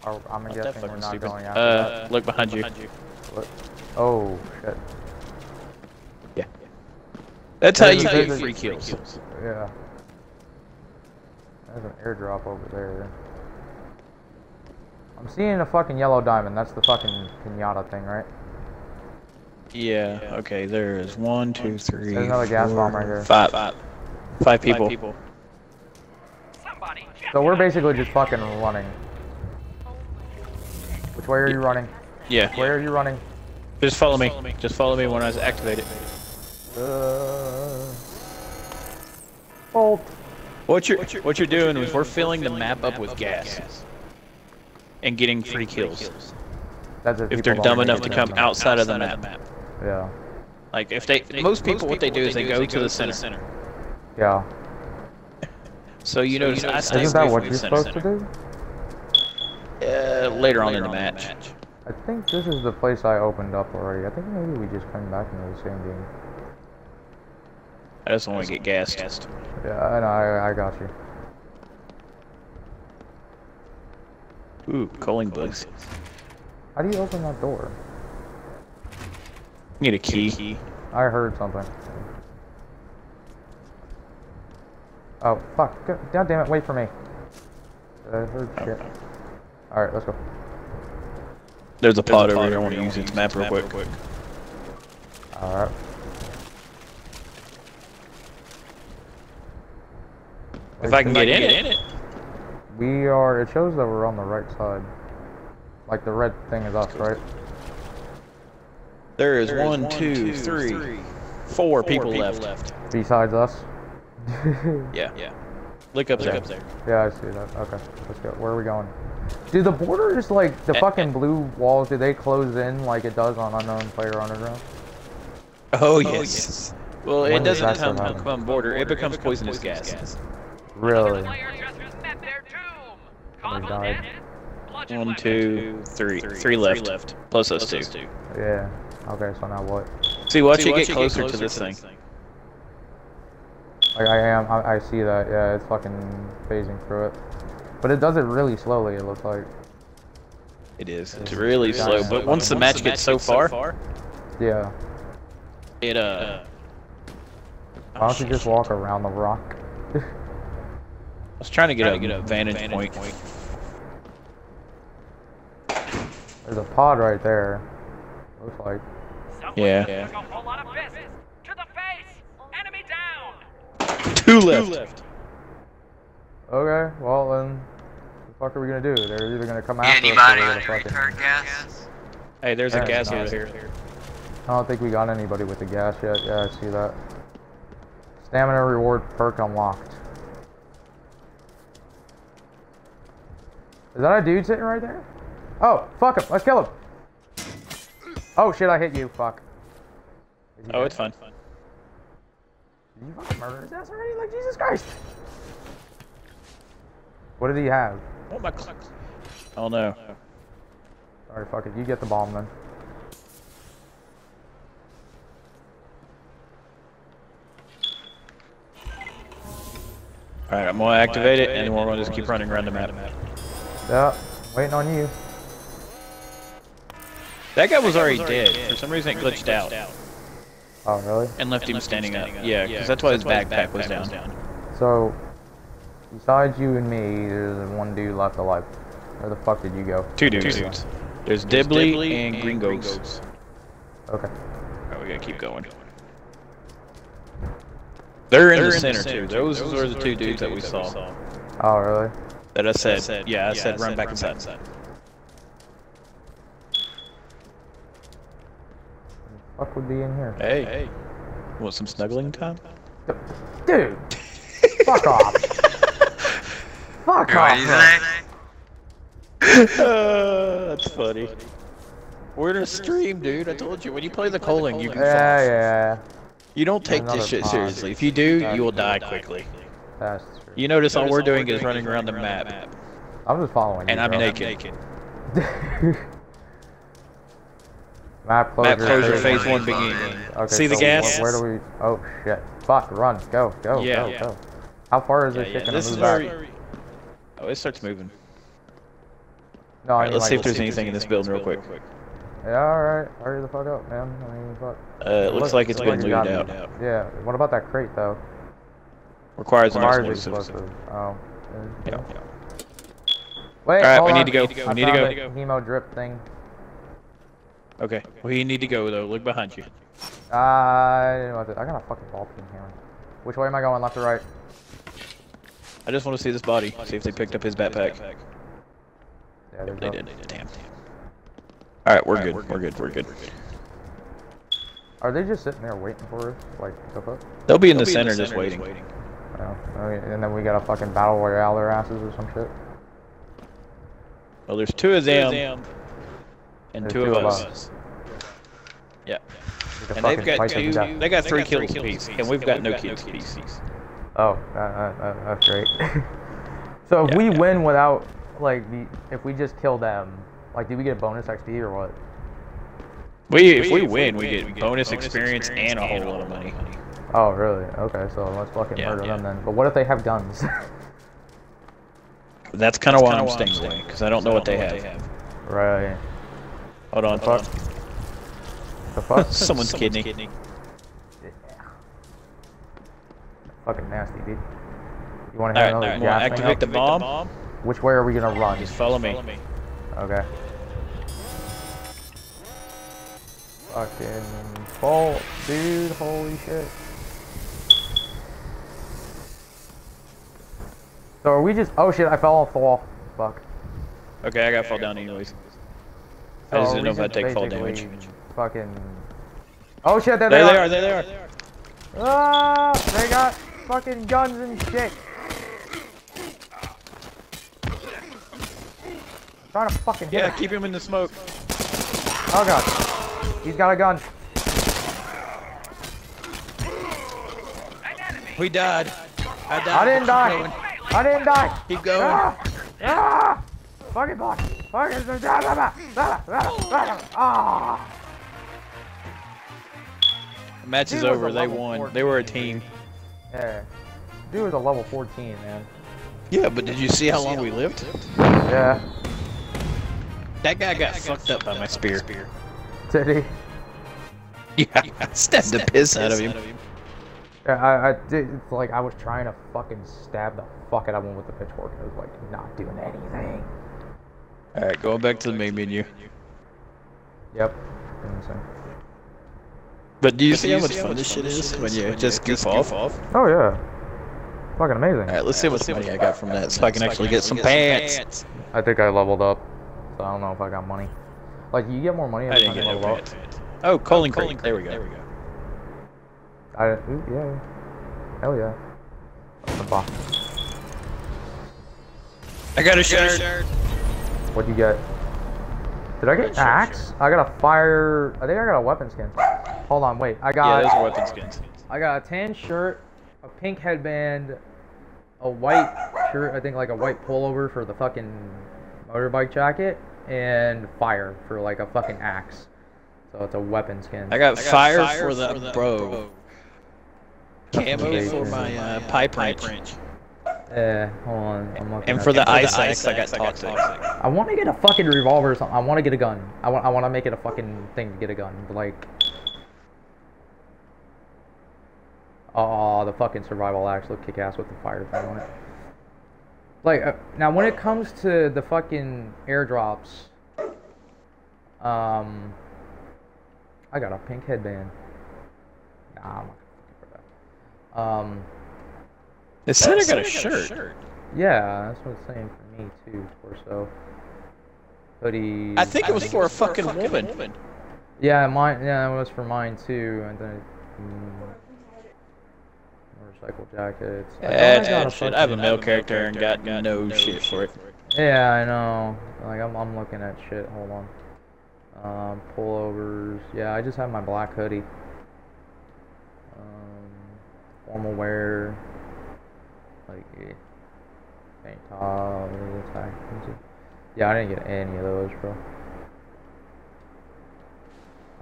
[SPEAKER 1] Oh, I'm
[SPEAKER 2] Not
[SPEAKER 1] guessing we're not
[SPEAKER 2] stupid.
[SPEAKER 1] going after
[SPEAKER 2] Uh, look behind you.
[SPEAKER 1] that. What? Oh shit.
[SPEAKER 2] Yeah. That's how you get
[SPEAKER 1] there's a-
[SPEAKER 2] free kills.
[SPEAKER 1] Yeah. There's an airdrop over there. I'm seeing a fucking yellow diamond. That's the fucking pinata thing, right?
[SPEAKER 2] Yeah. Okay. There is one, two, three.
[SPEAKER 1] There's another gas bomb right
[SPEAKER 2] four,
[SPEAKER 1] here.
[SPEAKER 2] Five. Five people.
[SPEAKER 4] Somebody,
[SPEAKER 1] So we're basically just fucking running. Which way are you running?
[SPEAKER 2] Yeah.
[SPEAKER 1] Where are you running?
[SPEAKER 2] Just follow me. Just follow me when I activate it.
[SPEAKER 1] Uh, bolt.
[SPEAKER 2] What you're what you're doing is we're filling the map up with gas and getting free kills.
[SPEAKER 1] That's
[SPEAKER 2] If they're dumb enough to come outside of the map.
[SPEAKER 1] Yeah.
[SPEAKER 2] Like if they most people what they do is they go to the center.
[SPEAKER 1] Yeah.
[SPEAKER 2] So you notice I stay
[SPEAKER 1] Isn't that
[SPEAKER 2] away
[SPEAKER 1] what you're
[SPEAKER 2] the
[SPEAKER 1] supposed to do?
[SPEAKER 2] Uh, later on in the match.
[SPEAKER 1] I think this is the place I opened up already. I think maybe we just come back into the same game.
[SPEAKER 2] I just want to get gassed.
[SPEAKER 1] Yeah, I know. I, I got you.
[SPEAKER 2] Ooh, calling bugs.
[SPEAKER 1] How do you open that door?
[SPEAKER 2] Need a key.
[SPEAKER 1] I heard something. Oh, fuck. Go- God damn it, wait for me. I heard shit. Alright, let's go.
[SPEAKER 2] There's a pod over here. I want to use its map real quick.
[SPEAKER 1] Alright.
[SPEAKER 2] If I can get in it.
[SPEAKER 1] We are, it shows that we're on the right side. Like the red thing is us, right?
[SPEAKER 2] There is one, two, three, four people left.
[SPEAKER 1] Besides us?
[SPEAKER 2] Yeah. Yeah. Look up there.
[SPEAKER 1] Yeah, I see that. Okay, let's go. Where are we going? Do the borders, like, the fucking blue walls, do they close in like it does on Unknown Player Underground?
[SPEAKER 2] Oh, oh yes. Well,
[SPEAKER 1] When
[SPEAKER 2] it
[SPEAKER 1] does
[SPEAKER 2] doesn't
[SPEAKER 1] that
[SPEAKER 2] come
[SPEAKER 1] start happening?
[SPEAKER 2] come border. It becomes poisonous gas.
[SPEAKER 1] Really?
[SPEAKER 4] Player just met their doom.
[SPEAKER 1] They oh,
[SPEAKER 4] Cause of
[SPEAKER 1] died.
[SPEAKER 4] death, bludgeon
[SPEAKER 2] One,
[SPEAKER 4] weapon.
[SPEAKER 2] two, three. Three left. Plus us two.
[SPEAKER 1] Yeah. Okay, so now what?
[SPEAKER 2] See, watch you get closer to this thing.
[SPEAKER 1] Like, I am, I, I see that, yeah, it's fucking phasing through it. But it does it really slowly, it looks like.
[SPEAKER 2] It is. It's really slow, but once the match gets so far,
[SPEAKER 1] Yeah.
[SPEAKER 2] it uh.
[SPEAKER 1] Why don't you just walk around the rock?
[SPEAKER 2] I was trying to get a, get a vantage point.
[SPEAKER 1] There's a pod right there. Looks like.
[SPEAKER 4] Someone
[SPEAKER 2] Yeah.
[SPEAKER 4] just took a whole lot of fists. To the face. Enemy down.
[SPEAKER 2] Two left.
[SPEAKER 1] Okay, well then, what the fuck are we gonna do? They're either gonna come after us or
[SPEAKER 3] Anybody
[SPEAKER 1] they're gonna
[SPEAKER 3] any
[SPEAKER 1] fucking...
[SPEAKER 3] gas?
[SPEAKER 2] Hey, there's a gas
[SPEAKER 1] nice.
[SPEAKER 2] over here.
[SPEAKER 1] I don't think we got anybody with the gas yet. Yeah, I see that. Stamina reward perk unlocked. Is that a dude sitting right there? Oh, fuck him. Let's kill him. Oh shit, I hit you. Fuck.
[SPEAKER 2] Oh, it's fine.
[SPEAKER 1] Did you fucking murder his ass already? Like, Jesus Christ. What did he have?
[SPEAKER 2] Oh my. cl- Oh no.
[SPEAKER 1] Alright, fuck it. You get the bomb then.
[SPEAKER 2] All right, I'm gonna activate it, and then we're gonna just keep running around the map.
[SPEAKER 1] Yeah, waiting on you.
[SPEAKER 2] That guy was already dead. For some reason, it glitched out
[SPEAKER 1] Oh, really?
[SPEAKER 2] and left him standing up. Yeah, because that's why his backpack was down.
[SPEAKER 1] So, besides you and me, there's one dude left alive. Where the fuck did you go?
[SPEAKER 2] Two dudes. There's Dibley and Gringos.
[SPEAKER 1] Okay.
[SPEAKER 2] Alright, we gotta keep going. They're in the center too. Those were the two dudes that we saw.
[SPEAKER 1] Oh, really?
[SPEAKER 2] That I said. Yeah, I said run back inside.
[SPEAKER 1] Fuck would be in here?
[SPEAKER 2] Hey. Want some snuggling time?
[SPEAKER 1] Dude! fuck off! fuck
[SPEAKER 3] What
[SPEAKER 1] off!
[SPEAKER 3] do
[SPEAKER 1] man.
[SPEAKER 2] Uh, that's funny. We're in a stream, dude. I told you. When you play the Culling, you can
[SPEAKER 1] Yeah,
[SPEAKER 2] fall.
[SPEAKER 1] yeah.
[SPEAKER 2] You don't take
[SPEAKER 1] Another
[SPEAKER 2] this shit
[SPEAKER 1] pod.
[SPEAKER 2] seriously. If you do, you will die quickly.
[SPEAKER 1] That's true.
[SPEAKER 2] You notice all we're doing is running around the map,
[SPEAKER 1] I'm just following
[SPEAKER 2] and
[SPEAKER 1] you,
[SPEAKER 2] I'm
[SPEAKER 1] bro.
[SPEAKER 2] naked.
[SPEAKER 1] Map closure.
[SPEAKER 2] Map closure
[SPEAKER 3] phase
[SPEAKER 2] phase
[SPEAKER 3] one
[SPEAKER 2] beginning.
[SPEAKER 1] Okay,
[SPEAKER 2] See the
[SPEAKER 1] so
[SPEAKER 2] gas?
[SPEAKER 1] wh- Where, do we? Oh shit! Fuck! Run! Go! Go!
[SPEAKER 2] Yeah.
[SPEAKER 1] Go!
[SPEAKER 2] Yeah.
[SPEAKER 1] Go! How far is
[SPEAKER 2] Yeah,
[SPEAKER 1] this
[SPEAKER 2] yeah,
[SPEAKER 1] shit gonna
[SPEAKER 2] this
[SPEAKER 1] move
[SPEAKER 2] is
[SPEAKER 1] back?
[SPEAKER 2] Oh, it starts moving.
[SPEAKER 1] No, I
[SPEAKER 2] Alright,
[SPEAKER 1] mean,
[SPEAKER 2] let's see if there's anything in this building real quick.
[SPEAKER 1] Yeah, alright. Hurry the fuck up, man. I mean, fuck.
[SPEAKER 2] Uh, it looks like it's
[SPEAKER 1] looks
[SPEAKER 2] been looted out.
[SPEAKER 1] Yeah. What about that crate, though?
[SPEAKER 2] Requires an
[SPEAKER 1] Requires
[SPEAKER 2] explosive.
[SPEAKER 1] explosive. Oh.
[SPEAKER 2] Yeah.
[SPEAKER 1] Wait,
[SPEAKER 2] All right,
[SPEAKER 1] hold
[SPEAKER 2] we need to go. We need to go.
[SPEAKER 1] Hemo drip thing.
[SPEAKER 2] Okay. We need to go though. Look behind you.
[SPEAKER 1] I didn't know to- I got a fucking ball peen here. Which way am I going? Left or right?
[SPEAKER 2] I just want to see this body. See if they picked up his backpack.
[SPEAKER 1] Yeah, there's
[SPEAKER 2] They
[SPEAKER 1] no-
[SPEAKER 2] did. Damn. damn. All right, we're good. We're good. We're good.
[SPEAKER 1] Are they just sitting there waiting for us? Like, the fuck?
[SPEAKER 2] They'll be in the center just waiting.
[SPEAKER 1] Oh, okay, and then we got a fucking battle royale their asses or some shit.
[SPEAKER 2] Well, there's two of them and
[SPEAKER 1] There's
[SPEAKER 2] two of us. Yeah.
[SPEAKER 1] We could
[SPEAKER 2] And they've got
[SPEAKER 1] fight them to
[SPEAKER 2] two. They got three kills apiece, and we've got no kills apiece.
[SPEAKER 1] Oh, that, that, that, that's great. so if
[SPEAKER 2] Yeah,
[SPEAKER 1] we
[SPEAKER 2] yeah.
[SPEAKER 1] win without, like, the, if we just kill them, like, do we get a bonus XP or what?
[SPEAKER 2] We if we win, we get bonus experience and a whole lot of money.
[SPEAKER 1] Oh, really? Okay, so let's fucking
[SPEAKER 2] Yeah,
[SPEAKER 1] murder
[SPEAKER 2] yeah.
[SPEAKER 1] them then. But what if they have guns?
[SPEAKER 2] That's kind of why I'm staying away because I don't know what they have.
[SPEAKER 1] right.
[SPEAKER 2] Hold on.
[SPEAKER 1] Fuck. The fuck?
[SPEAKER 2] Someone's kidney.
[SPEAKER 1] fucking nasty, dude. You want to
[SPEAKER 2] All
[SPEAKER 1] have
[SPEAKER 2] right,
[SPEAKER 1] another
[SPEAKER 2] right.
[SPEAKER 1] gas thing
[SPEAKER 2] Activate the bomb.
[SPEAKER 1] Which way are we gonna run?
[SPEAKER 2] Just follow me.
[SPEAKER 1] Okay. Fucking bolt, dude. Holy shit. So are we just? Oh shit! I fell off the wall. Fuck.
[SPEAKER 2] Okay, I got to fall down anyways. I
[SPEAKER 1] So
[SPEAKER 2] just
[SPEAKER 1] are
[SPEAKER 2] didn't know if I'd take fall damage.
[SPEAKER 1] Fucking. Oh shit! There,
[SPEAKER 2] There
[SPEAKER 1] they,
[SPEAKER 2] they
[SPEAKER 1] are.
[SPEAKER 2] are. There they are.
[SPEAKER 1] Ah! They got fucking guns and shit. Trying to fucking hit
[SPEAKER 2] Yeah,
[SPEAKER 1] him.
[SPEAKER 2] keep him in the smoke.
[SPEAKER 1] Oh god. He's got a gun.
[SPEAKER 2] We died. I died.
[SPEAKER 1] I didn't die. I didn't die.
[SPEAKER 2] Keep going.
[SPEAKER 1] Ah! Ah! Fucking block. Fucking. Ah!
[SPEAKER 2] Match is over. They
[SPEAKER 1] level
[SPEAKER 2] won. They were a
[SPEAKER 1] 14,
[SPEAKER 2] team.
[SPEAKER 1] Yeah. Dude was a level 14, man.
[SPEAKER 2] Yeah, but did you see how long we lived?
[SPEAKER 1] Yeah.
[SPEAKER 2] That guy got fucked up by my spear.
[SPEAKER 1] Did he?
[SPEAKER 2] Yeah, I stabbed the piss out of him.
[SPEAKER 1] Yeah, I, I did. It's like I was trying to fucking stab the fuck out of him with the pitchfork. I was like not doing anything.
[SPEAKER 2] All right, going back to the main menu.
[SPEAKER 1] Yep. Doing the same.
[SPEAKER 2] But do you see how much fun this shit is when you just goof off? All
[SPEAKER 1] Oh yeah. Fucking amazing.
[SPEAKER 2] right, let's see what money I got from that, so I can actually get some pants.
[SPEAKER 1] I think I leveled up, so I don't know if I got money. Like you get more money
[SPEAKER 2] I
[SPEAKER 1] every
[SPEAKER 2] didn't
[SPEAKER 1] time
[SPEAKER 2] get
[SPEAKER 1] you
[SPEAKER 2] no
[SPEAKER 1] level up.
[SPEAKER 2] pants. Oh, oh Culling crate. There we go.
[SPEAKER 1] There I ooh, yeah, yeah. Hell yeah. That's the box.
[SPEAKER 2] I got a shirt.
[SPEAKER 1] What'd you get? Did I get an axe? I got a fire. I think I got a weapon skin. Hold on, wait. I got...
[SPEAKER 2] Yeah,
[SPEAKER 1] got.
[SPEAKER 2] those are weapon skins.
[SPEAKER 1] I got a tan shirt, a pink headband, a white shirt. I think like a white pullover for the fucking motorbike jacket, and fire for like a fucking axe. So it's a weapon skin.
[SPEAKER 2] I got, fire, for the bro. Camo for my uh, pipe wrench.
[SPEAKER 1] Eh, hold on. I'm looking
[SPEAKER 2] And
[SPEAKER 1] at
[SPEAKER 2] for the
[SPEAKER 1] it.
[SPEAKER 2] ice axe, I got toxic.
[SPEAKER 1] I want to get a fucking revolver or something. I want to get a gun. I want. I want to make it a fucking thing to get a gun. But like. Oh, the fucking survival axe look kick ass with the fire thing on it. Like uh, now, when it comes to the fucking airdrops, um, I got a pink headband. Nah, I'm not gonna for that. Um,
[SPEAKER 2] It said I got a shirt.
[SPEAKER 1] yeah, that's what it's saying for me too. Torso, hoodie.
[SPEAKER 2] I think it was for a fucking woman.
[SPEAKER 1] Yeah, mine. Yeah, it was for mine too. And then mm, motorcycle jackets. I thought I got a
[SPEAKER 2] shit. I have a
[SPEAKER 1] fucking-
[SPEAKER 2] male character and got no shit for it.
[SPEAKER 1] Yeah, I know. Like I'm, I'm looking at shit. Hold on. Um, pullovers. Yeah, I just have my black hoodie. Um, formal wear. Like tank top. eh, attack. Yeah, I didn't get any of those, bro.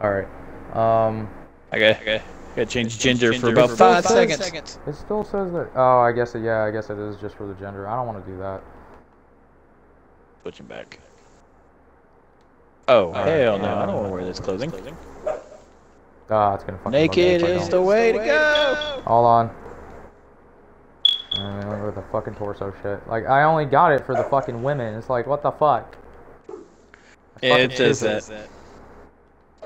[SPEAKER 1] All right. Um,
[SPEAKER 2] Okay, got, I got to change gender for about five seconds.
[SPEAKER 1] it still says that. Oh, I guess it. Yeah, I guess it is just for the gender. I don't want to do that.
[SPEAKER 2] Switching back. Oh, hell no. I don't want to wear this clothing.
[SPEAKER 1] Ah, it's gonna fucking.
[SPEAKER 2] Naked
[SPEAKER 1] bug me if I
[SPEAKER 2] is
[SPEAKER 1] don't.
[SPEAKER 2] the way to go.
[SPEAKER 1] Hold on. Look at the fucking torso shit. Like, I only got it for the fucking women. It's like, what the fuck?
[SPEAKER 2] It
[SPEAKER 1] fucking
[SPEAKER 2] does
[SPEAKER 1] stupid.
[SPEAKER 2] that.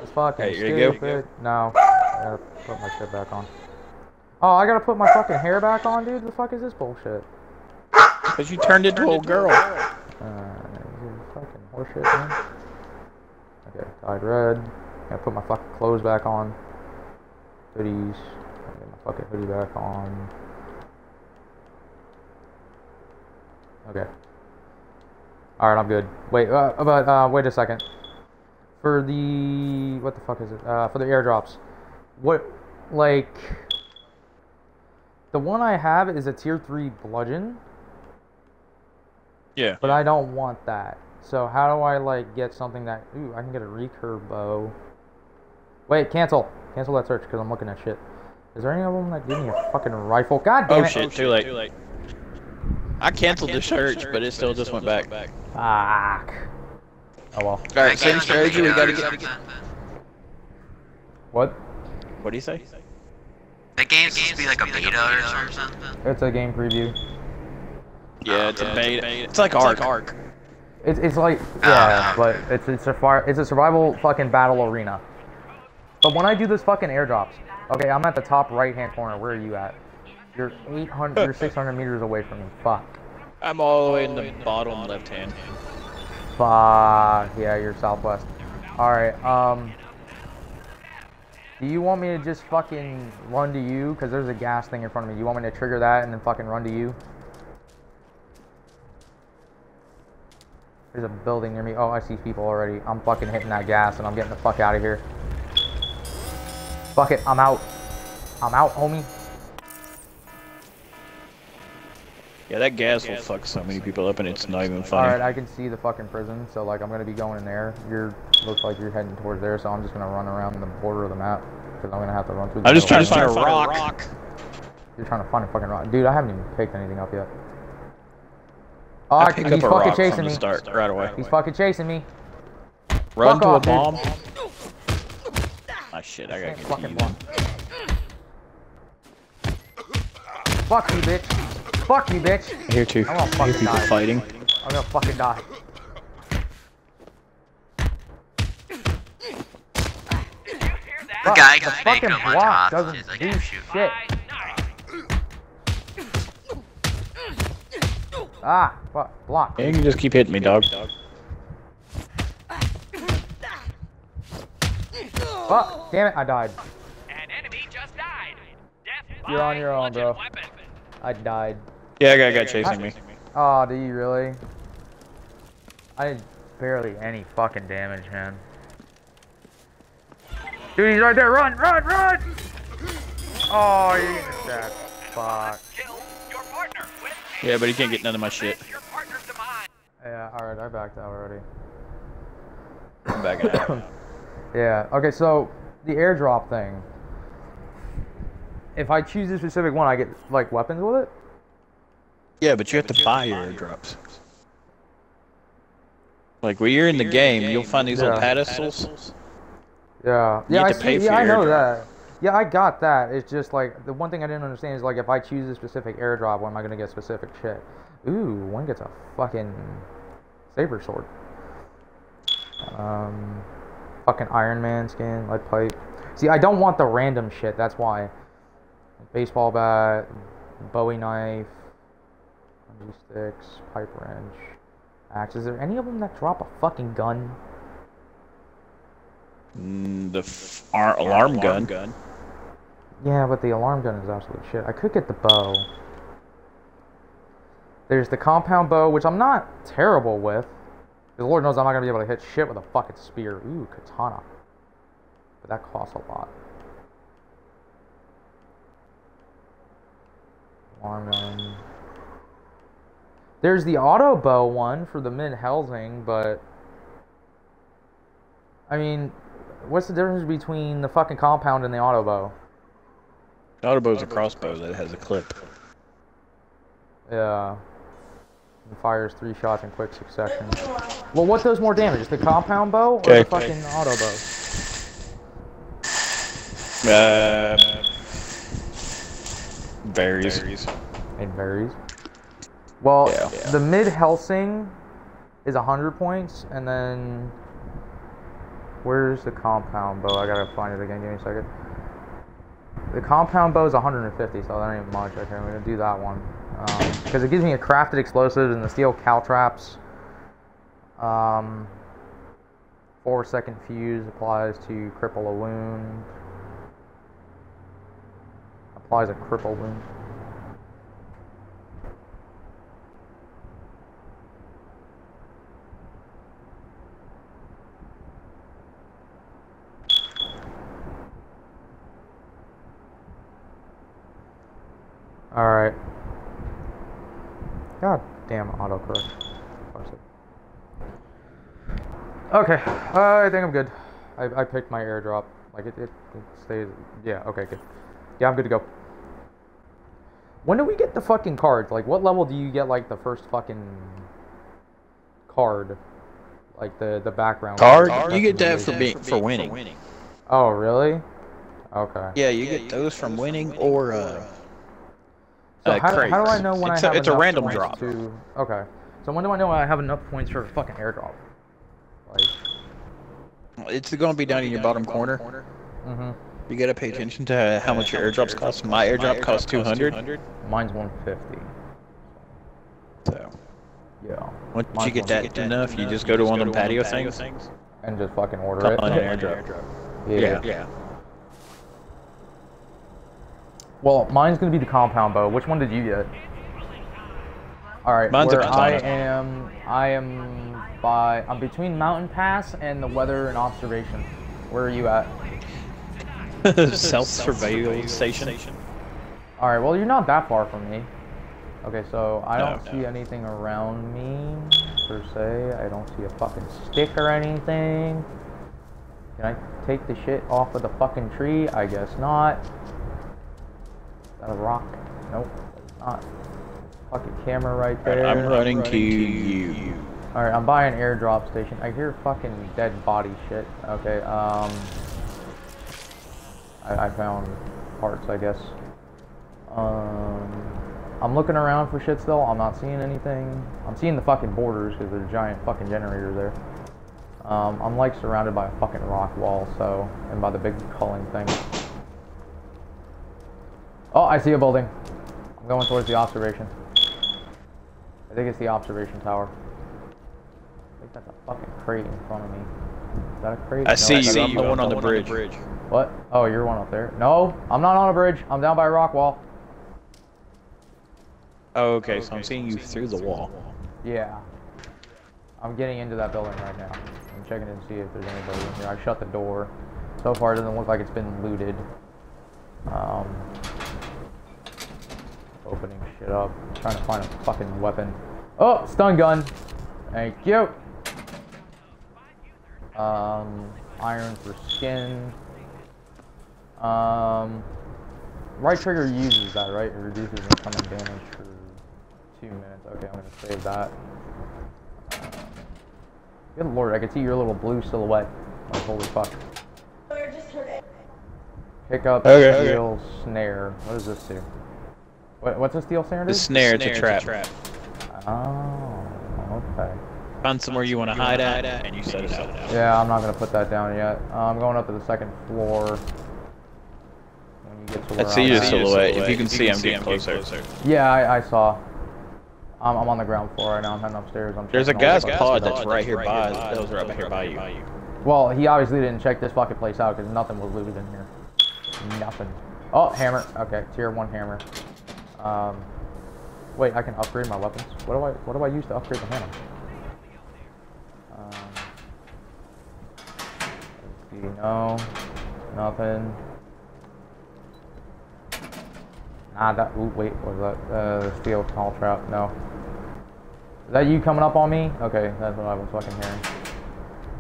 [SPEAKER 1] It's fucking
[SPEAKER 2] Hey, you go?
[SPEAKER 1] stupid. No. I gotta put my shit back on. Oh, I gotta put my fucking hair back on, dude? The fuck is this bullshit?
[SPEAKER 2] Because you turned into a girl.
[SPEAKER 1] Uh, you fucking horseshit, man. Okay, dyed red. Gotta put my fucking clothes back on. Hoodies. Gotta Get my fucking hoodie back on. Okay. Alright, I'm good. Wait, uh, but, uh, wait a second. For the, what the fuck is it? Uh, for the airdrops. What, like, the one I have is a tier 3 bludgeon.
[SPEAKER 2] Yeah.
[SPEAKER 1] But I don't want that. So how do I like get something that? Ooh, I can get a recurve bow. Wait, cancel. Cancel that search because I'm looking at shit. Is there any of them that give me a fucking rifle? God damn
[SPEAKER 2] Oh
[SPEAKER 1] it!
[SPEAKER 2] shit, too late. I canceled the search, but it still just went back. back.
[SPEAKER 1] Fuck. Oh well.
[SPEAKER 2] Alright, same strategy, we gotta get.
[SPEAKER 1] What?
[SPEAKER 2] What do you say?
[SPEAKER 3] That game's supposed to be like a beta or something.
[SPEAKER 1] It's a game preview.
[SPEAKER 2] Yeah, it's a beta. It's like Ark.
[SPEAKER 1] It's it's like ah. yeah, but it's it's a fire it's a survival fucking battle arena. But when I do this fucking airdrops, okay, I'm at the top right hand corner. Where are you at? You're 800, you're 600 meters away from me. Fuck.
[SPEAKER 2] I'm all the way in the bottom left hand.
[SPEAKER 1] Fuck. Yeah, you're southwest. Alright, um. Do you want me to just fucking run to you? Because there's a gas thing in front of me. You want me to trigger that and then fucking run to you? There's a building near me. Oh, I see people already. I'm fucking hitting that gas and I'm getting the fuck out of here. Fuck it, I'm out. I'm out, homie.
[SPEAKER 2] Yeah, that gas will fuck so many people up, and it's not even funny.
[SPEAKER 1] Alright, I can see the fucking prison, so like I'm gonna be going in there. You're looks like you're heading towards there, so I'm just gonna run around the border of the map because I'm gonna have to run through. The
[SPEAKER 2] I'm just trying to find a rock.
[SPEAKER 1] You're trying to find a fucking rock, dude. I haven't even picked anything up yet. Oh,
[SPEAKER 2] I
[SPEAKER 1] I
[SPEAKER 2] picked
[SPEAKER 1] he's
[SPEAKER 2] up a
[SPEAKER 1] fucking chasing me.
[SPEAKER 2] start, right away.
[SPEAKER 1] He's fucking chasing me.
[SPEAKER 2] Run
[SPEAKER 1] Fuck
[SPEAKER 2] to a
[SPEAKER 1] off, dude.
[SPEAKER 2] bomb. Ah shit, I gotta get to
[SPEAKER 1] Fucking
[SPEAKER 2] you
[SPEAKER 1] bomb. Fuck you, bitch. Fuck you, bitch.
[SPEAKER 2] I Here too.
[SPEAKER 1] I won't
[SPEAKER 2] I hear
[SPEAKER 1] fucking
[SPEAKER 2] people
[SPEAKER 1] die.
[SPEAKER 2] fighting.
[SPEAKER 1] I'm gonna fucking die.
[SPEAKER 4] Did you hear that?
[SPEAKER 3] Guy
[SPEAKER 1] the fucking
[SPEAKER 3] make 'em on
[SPEAKER 1] block
[SPEAKER 3] top,
[SPEAKER 1] doesn't
[SPEAKER 3] he's like,
[SPEAKER 1] do
[SPEAKER 3] shoot."
[SPEAKER 1] shit. Ah, fuck, block.
[SPEAKER 2] Yeah, you can just keep hitting me, dog.
[SPEAKER 1] Fuck, damn it, I died.
[SPEAKER 4] An enemy just died. Death
[SPEAKER 1] You're on your own, bro.
[SPEAKER 4] weapon.
[SPEAKER 1] I died.
[SPEAKER 2] Yeah, I got a guy chasing me.
[SPEAKER 1] Oh, do you really? I did barely any fucking damage, man. Dude, he's right there. Run, run, run! Oh, you missed that. Fuck.
[SPEAKER 4] Kill your partner with a
[SPEAKER 2] Yeah, but he can't get none of my shit.
[SPEAKER 4] Your partner's demise.
[SPEAKER 1] Yeah, alright, I backed out already.
[SPEAKER 2] I'm backing out.
[SPEAKER 1] Yeah, okay, so the airdrop thing. If I choose a specific one, I get, like, weapons with it?
[SPEAKER 2] Yeah, but you have to buy your airdrops. Like when you're in the game, you'll find these little pedestals.
[SPEAKER 1] Yeah.
[SPEAKER 2] You
[SPEAKER 1] Yeah, I
[SPEAKER 2] to pay
[SPEAKER 1] see, yeah, I know that. Yeah, I got that. It's just like the one thing I didn't understand is like if I choose a specific airdrop, when am I gonna get specific shit? Ooh, one gets a fucking saber sword. Um, fucking Iron Man skin, lead pipe. See, I don't want the random shit. That's why. Baseball bat, Bowie knife, punji sticks, pipe wrench, axe. Is there any of them that drop a fucking gun?
[SPEAKER 2] Mm, the f- ar- alarm, gun.
[SPEAKER 1] Yeah, but the alarm gun is absolute shit. I could get the bow. There's the compound bow, which I'm not terrible with. Because Lord knows I'm not going to be able to hit shit with a fucking spear. Ooh, katana. But that costs a lot. Alarm gun. There's the auto bow one for the mid housing, but. I mean, what's the difference between the fucking compound and the auto bow?
[SPEAKER 2] Autobow's a crossbow that has a clip.
[SPEAKER 1] Yeah. and fires three shots in quick succession. Well, what does more damage? The compound bow or the fucking auto bow?
[SPEAKER 2] Uh, varies.
[SPEAKER 1] It varies. Well,
[SPEAKER 2] Yeah.
[SPEAKER 1] the mid Helsing is 100 points, and then where's the compound bow? I gotta find it again. Give me a second. The compound bow is 150, so that ain't much. Okay, I'm gonna do that one because it gives me a crafted explosive and the steel caltrops. Um, four second fuse applies to cripple a wound. Applies a cripple wound. Alright. God damn autocorrect. Okay, uh, I think I'm good. I, I picked my airdrop. Like, it, it, it stays. Yeah, okay, good. Yeah, I'm good to go. When do we get the fucking cards? Like, what level do you get, like, the first fucking card? Like, the, the background
[SPEAKER 2] Card?
[SPEAKER 1] card,
[SPEAKER 2] You get that for being for winning.
[SPEAKER 1] Oh, really? Okay.
[SPEAKER 2] Yeah, you get those from winning or uh.
[SPEAKER 1] So
[SPEAKER 2] uh,
[SPEAKER 1] how, how do I know when
[SPEAKER 2] it's
[SPEAKER 1] I
[SPEAKER 2] a,
[SPEAKER 1] have
[SPEAKER 2] it's a
[SPEAKER 1] enough
[SPEAKER 2] random
[SPEAKER 1] points
[SPEAKER 2] drop.
[SPEAKER 1] To, okay. So when do I know I have enough points for a fucking airdrop? Like,
[SPEAKER 2] It's gonna be down in your bottom corner.
[SPEAKER 1] mm-hmm.
[SPEAKER 2] You gotta pay attention to how much your airdrops cost. My airdrop costs 200.
[SPEAKER 1] Mine's 150.
[SPEAKER 2] So
[SPEAKER 1] Yeah.
[SPEAKER 2] once
[SPEAKER 1] Mine's
[SPEAKER 2] you get that
[SPEAKER 1] 150.
[SPEAKER 2] enough, you just go to one of them patio things.
[SPEAKER 1] And just fucking order
[SPEAKER 2] Come
[SPEAKER 1] it.
[SPEAKER 2] on, an airdrop.
[SPEAKER 1] yeah.
[SPEAKER 2] Yeah.
[SPEAKER 1] Well, mine's gonna be the compound bow. Which one did you get? All right.
[SPEAKER 2] Mine's a
[SPEAKER 1] where I am, I am by. I'm between Mountain Pass and the weather and observation. Where are you at?
[SPEAKER 2] Self surveillance station.
[SPEAKER 1] All right. Well, you're not that far from me. Okay, so I don't
[SPEAKER 2] no.
[SPEAKER 1] see anything around me per se. I don't see a fucking stick or anything. Can I take the shit off of the fucking tree? I guess not. Is that a rock? Nope, it's not. Fucking camera right there.
[SPEAKER 2] I'm running to you.
[SPEAKER 1] Alright, I'm by an airdrop station. I hear fucking dead body shit. Okay, um. I, I found parts, I guess. Um. I'm looking around for shit still. I'm not seeing anything. I'm seeing the fucking borders because there's a giant fucking generators there. Um, I'm like surrounded by a fucking rock wall, so. And by the big culling thing. Oh, I see a building. I'm going towards the observation. I think it's the observation tower. I think that's a fucking crate in front of me. Is that a crate?
[SPEAKER 2] I
[SPEAKER 1] No,
[SPEAKER 2] see
[SPEAKER 1] that's
[SPEAKER 2] you. I'm the one on the bridge.
[SPEAKER 1] What? Oh, you're one up there. No, I'm not on a bridge. I'm down by a rock wall.
[SPEAKER 2] Oh, okay, so I'm seeing you through the wall.
[SPEAKER 1] Yeah. I'm getting into that building right now. I'm checking to see if there's anybody in here. I shut the door. So far, it doesn't look like it's been looted. Um, opening shit up. trying to find a fucking weapon. Oh, stun gun. Thank you. Um, iron for skin. Um, right trigger uses that, right? It reduces incoming damage for two minutes. Okay, I'm gonna save that. Um, good lord, I can see your little blue silhouette. Like, holy fuck. Pick up
[SPEAKER 2] Okay, okay.
[SPEAKER 1] snare. What does this do? What, what's a steel snare do?
[SPEAKER 2] The snare, it's a trap.
[SPEAKER 1] Oh, okay.
[SPEAKER 2] Find somewhere you want to hide at, and you set it out.
[SPEAKER 1] Yeah, I'm not gonna put that down yet. Uh, I'm going up to the second floor. When you get to where
[SPEAKER 2] I see
[SPEAKER 1] I'm
[SPEAKER 2] your
[SPEAKER 1] at.
[SPEAKER 2] silhouette. If you can see, I'm getting closer.
[SPEAKER 1] Yeah, I, I saw. I'm, I'm on the ground floor right now. I'm heading upstairs. I'm
[SPEAKER 2] There's a
[SPEAKER 1] checking
[SPEAKER 2] guy's pod
[SPEAKER 1] fucking
[SPEAKER 2] that's right here by. That was right here by you.
[SPEAKER 1] Well, he obviously didn't check this fucking place out because nothing was looted in here. Nothing. Oh, hammer. Okay, tier one hammer. Um, wait, I can upgrade my weapons. What do I What do I use to upgrade the hammer? Um, let's see. No, nothing. Nah, that. Ooh, wait, was that? Uh, steel caltrop. No. Is that you coming up on me? Okay, that's what I was fucking hearing.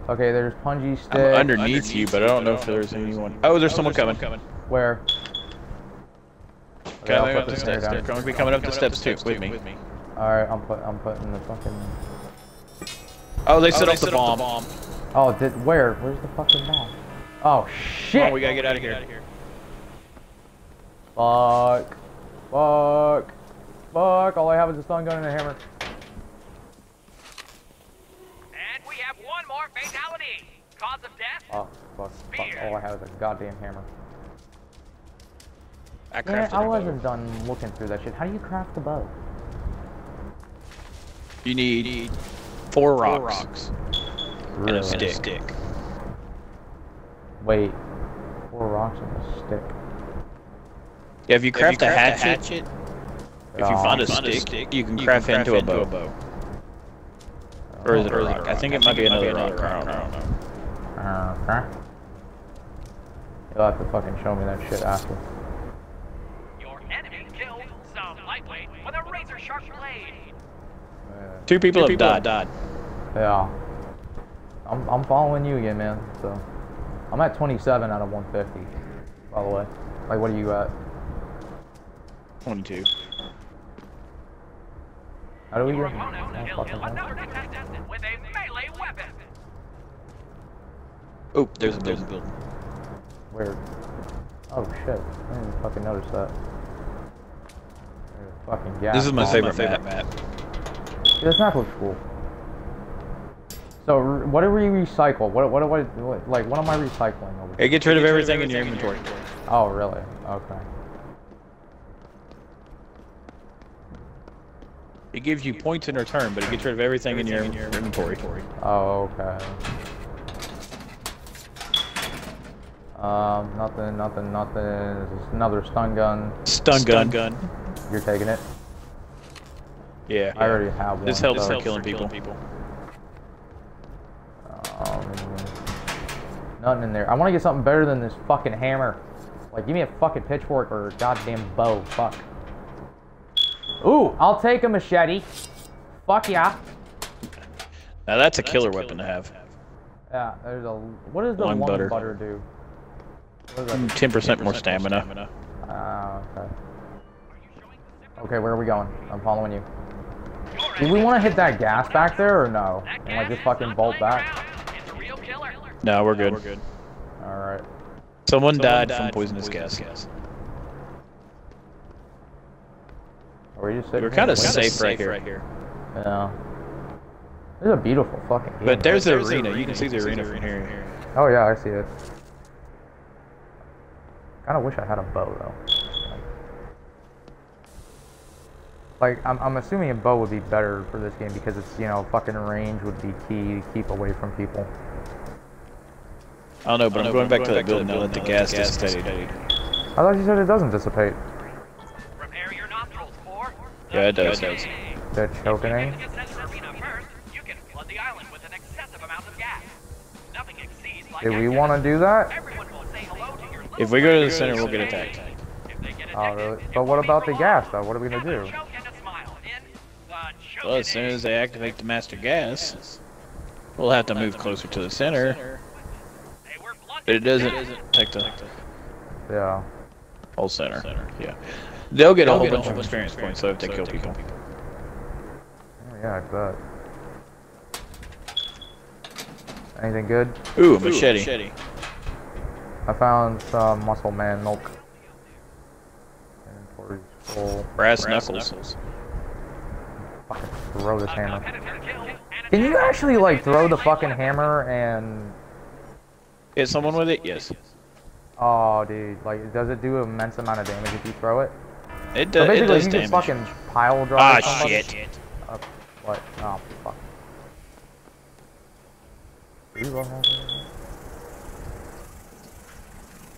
[SPEAKER 1] Okay, there's punji stick.
[SPEAKER 2] I'm underneath you, but I don't know if there's anyone. Oh, there's someone coming.
[SPEAKER 1] Where?
[SPEAKER 2] Okay,
[SPEAKER 1] I'll
[SPEAKER 2] I'm
[SPEAKER 1] put
[SPEAKER 2] up the
[SPEAKER 1] the snare
[SPEAKER 2] steps.
[SPEAKER 1] down.
[SPEAKER 2] They're going to be coming up the steps too with me.
[SPEAKER 1] Alright, I'm put I'm putting the fucking
[SPEAKER 2] Oh, they oh, set off the bomb.
[SPEAKER 1] Oh did where? Where's the fucking bomb? Oh shit!
[SPEAKER 2] Come on, we gotta get out of here.
[SPEAKER 1] Fuck. Fuck. Fuck. All I have is a stun gun and a hammer.
[SPEAKER 4] And we have one more fatality. Cause of death?
[SPEAKER 1] Oh, fuck. Fuck. All I have is a goddamn hammer.
[SPEAKER 2] I
[SPEAKER 1] Man,
[SPEAKER 2] crafted
[SPEAKER 1] I
[SPEAKER 2] a
[SPEAKER 1] wasn't done looking through that shit. How do you craft a bow?
[SPEAKER 2] You need four rocks, and a stick.
[SPEAKER 1] Wait. Four rocks and a stick.
[SPEAKER 2] Yeah, if you craft,
[SPEAKER 7] craft
[SPEAKER 2] a
[SPEAKER 7] a
[SPEAKER 2] hatchet,
[SPEAKER 7] hatchet,
[SPEAKER 2] if you
[SPEAKER 1] Oh.
[SPEAKER 2] find a
[SPEAKER 7] Find a
[SPEAKER 2] stick,
[SPEAKER 7] stick,
[SPEAKER 2] you can
[SPEAKER 7] you
[SPEAKER 2] craft
[SPEAKER 7] can
[SPEAKER 2] into,
[SPEAKER 7] craft
[SPEAKER 2] a,
[SPEAKER 7] into
[SPEAKER 2] bow.
[SPEAKER 7] a
[SPEAKER 2] Or is it a rock? I think it might be another rock. I don't know.
[SPEAKER 1] Uh-huh. You'll have to fucking show me that shit after.
[SPEAKER 4] Your enemy killed some lightweight with a razor sharp blade.
[SPEAKER 2] Two people,
[SPEAKER 7] Two
[SPEAKER 2] have
[SPEAKER 7] people
[SPEAKER 2] died.
[SPEAKER 7] died.
[SPEAKER 1] Yeah. I'm, I'm following you again, man. So I'm at 27 out of 150. By the way, like, what are you at?
[SPEAKER 2] 22.
[SPEAKER 1] How do we
[SPEAKER 4] Your
[SPEAKER 1] get?
[SPEAKER 4] opponent
[SPEAKER 1] Oh,
[SPEAKER 4] killed
[SPEAKER 1] fucking hell.
[SPEAKER 4] another a.
[SPEAKER 2] Oh, there's a building.
[SPEAKER 1] Where? Oh shit! I didn't even fucking notice that. There's fucking gas.
[SPEAKER 2] This is my
[SPEAKER 1] bomb.
[SPEAKER 2] favorite map. map.
[SPEAKER 1] Yeah, This map looks cool. So, r- what do we recycle? What, what, what, what, like, what am I recycling over here?
[SPEAKER 2] It gets rid of everything in your inventory.
[SPEAKER 1] Oh, really? Okay.
[SPEAKER 2] It gives you points in return, but it gets rid of everything in your inventory.
[SPEAKER 1] Oh, okay. Um, nothing, nothing, nothing. There's another stun gun.
[SPEAKER 2] Stun gun. gun.
[SPEAKER 1] You're taking it.
[SPEAKER 2] Yeah.
[SPEAKER 1] I already have one.
[SPEAKER 2] This helps
[SPEAKER 1] so,
[SPEAKER 2] for killing people.
[SPEAKER 1] Um, nothing in there. I want to get something better than this fucking hammer. Like, give me a fucking pitchfork or a goddamn bow. Fuck. Ooh, I'll take a machete. Fuck yeah.
[SPEAKER 2] Now that's a killer weapon to have.
[SPEAKER 1] Yeah, there's a. What does the
[SPEAKER 2] Lung
[SPEAKER 1] lung
[SPEAKER 2] butter.
[SPEAKER 1] butter, do? What is that?
[SPEAKER 2] 10% more stamina.
[SPEAKER 1] Ah, okay. Okay, where are we going? I'm following you. Do we want to hit that gas back there or no?
[SPEAKER 4] That
[SPEAKER 1] And like just fucking bolt back?
[SPEAKER 4] around. It's a real killer.
[SPEAKER 2] No, we're good.
[SPEAKER 1] Alright.
[SPEAKER 2] Someone, died,
[SPEAKER 7] died
[SPEAKER 2] from
[SPEAKER 7] from
[SPEAKER 2] poisonous,
[SPEAKER 7] poisonous
[SPEAKER 2] gas.
[SPEAKER 1] Are we just sitting
[SPEAKER 2] We're kind of
[SPEAKER 1] waiting?
[SPEAKER 2] safe, right, here.
[SPEAKER 1] Yeah. This is a beautiful fucking game.
[SPEAKER 2] But there's
[SPEAKER 1] right?
[SPEAKER 2] the arena. You can see the arena from here.
[SPEAKER 1] Oh yeah, I see it. Kind of wish I had a bow though. Like I'm, I'm assuming a bow would be better for this game because it's you know fucking range would be key to keep away from people.
[SPEAKER 2] I don't know, but I'm going back to that building now that the gas
[SPEAKER 7] gas
[SPEAKER 2] dissipate.
[SPEAKER 1] I thought you said it doesn't dissipate.
[SPEAKER 4] Repair your nostrils for.
[SPEAKER 2] Yeah, it does.
[SPEAKER 4] Okay.
[SPEAKER 1] The choking
[SPEAKER 4] If
[SPEAKER 1] aim.
[SPEAKER 4] you to arena first, you can flood the island with an excessive amount of gas. Nothing exceeds like
[SPEAKER 1] Do we want to do that?
[SPEAKER 4] Everyone will say hello to your
[SPEAKER 2] If we go to the center, we'll get attacked.
[SPEAKER 4] If they get
[SPEAKER 1] Oh really? But what about the gas though? What are we gonna do?
[SPEAKER 2] Well, as soon as they activate the master gas, we'll have to move closer to the center.
[SPEAKER 4] They were blunted
[SPEAKER 2] But it doesn't
[SPEAKER 4] to
[SPEAKER 2] the
[SPEAKER 1] Yeah.
[SPEAKER 2] whole center. Yeah. They'll get a whole bunch of experience points though if they kill people.
[SPEAKER 1] Oh, Yeah, I bet. Anything good?
[SPEAKER 2] Ooh, a machete.
[SPEAKER 1] I found some muscle man milk. Inventory's full.
[SPEAKER 2] Brass knuckles.
[SPEAKER 1] Fucking throw this hammer.
[SPEAKER 4] competitor killed and
[SPEAKER 1] Can you actually like throw the fucking hammer and?
[SPEAKER 2] Hit someone with it? Yes.
[SPEAKER 1] Oh, dude! Like, does it do an immense amount of damage if you throw it?
[SPEAKER 2] It,
[SPEAKER 1] So
[SPEAKER 2] does. it
[SPEAKER 1] basically,
[SPEAKER 2] does
[SPEAKER 1] you
[SPEAKER 2] damage.
[SPEAKER 1] just fucking pile drive.
[SPEAKER 2] Ah,
[SPEAKER 1] somebody?
[SPEAKER 2] shit.
[SPEAKER 1] Uh, what? Oh, fuck. Do we both have that?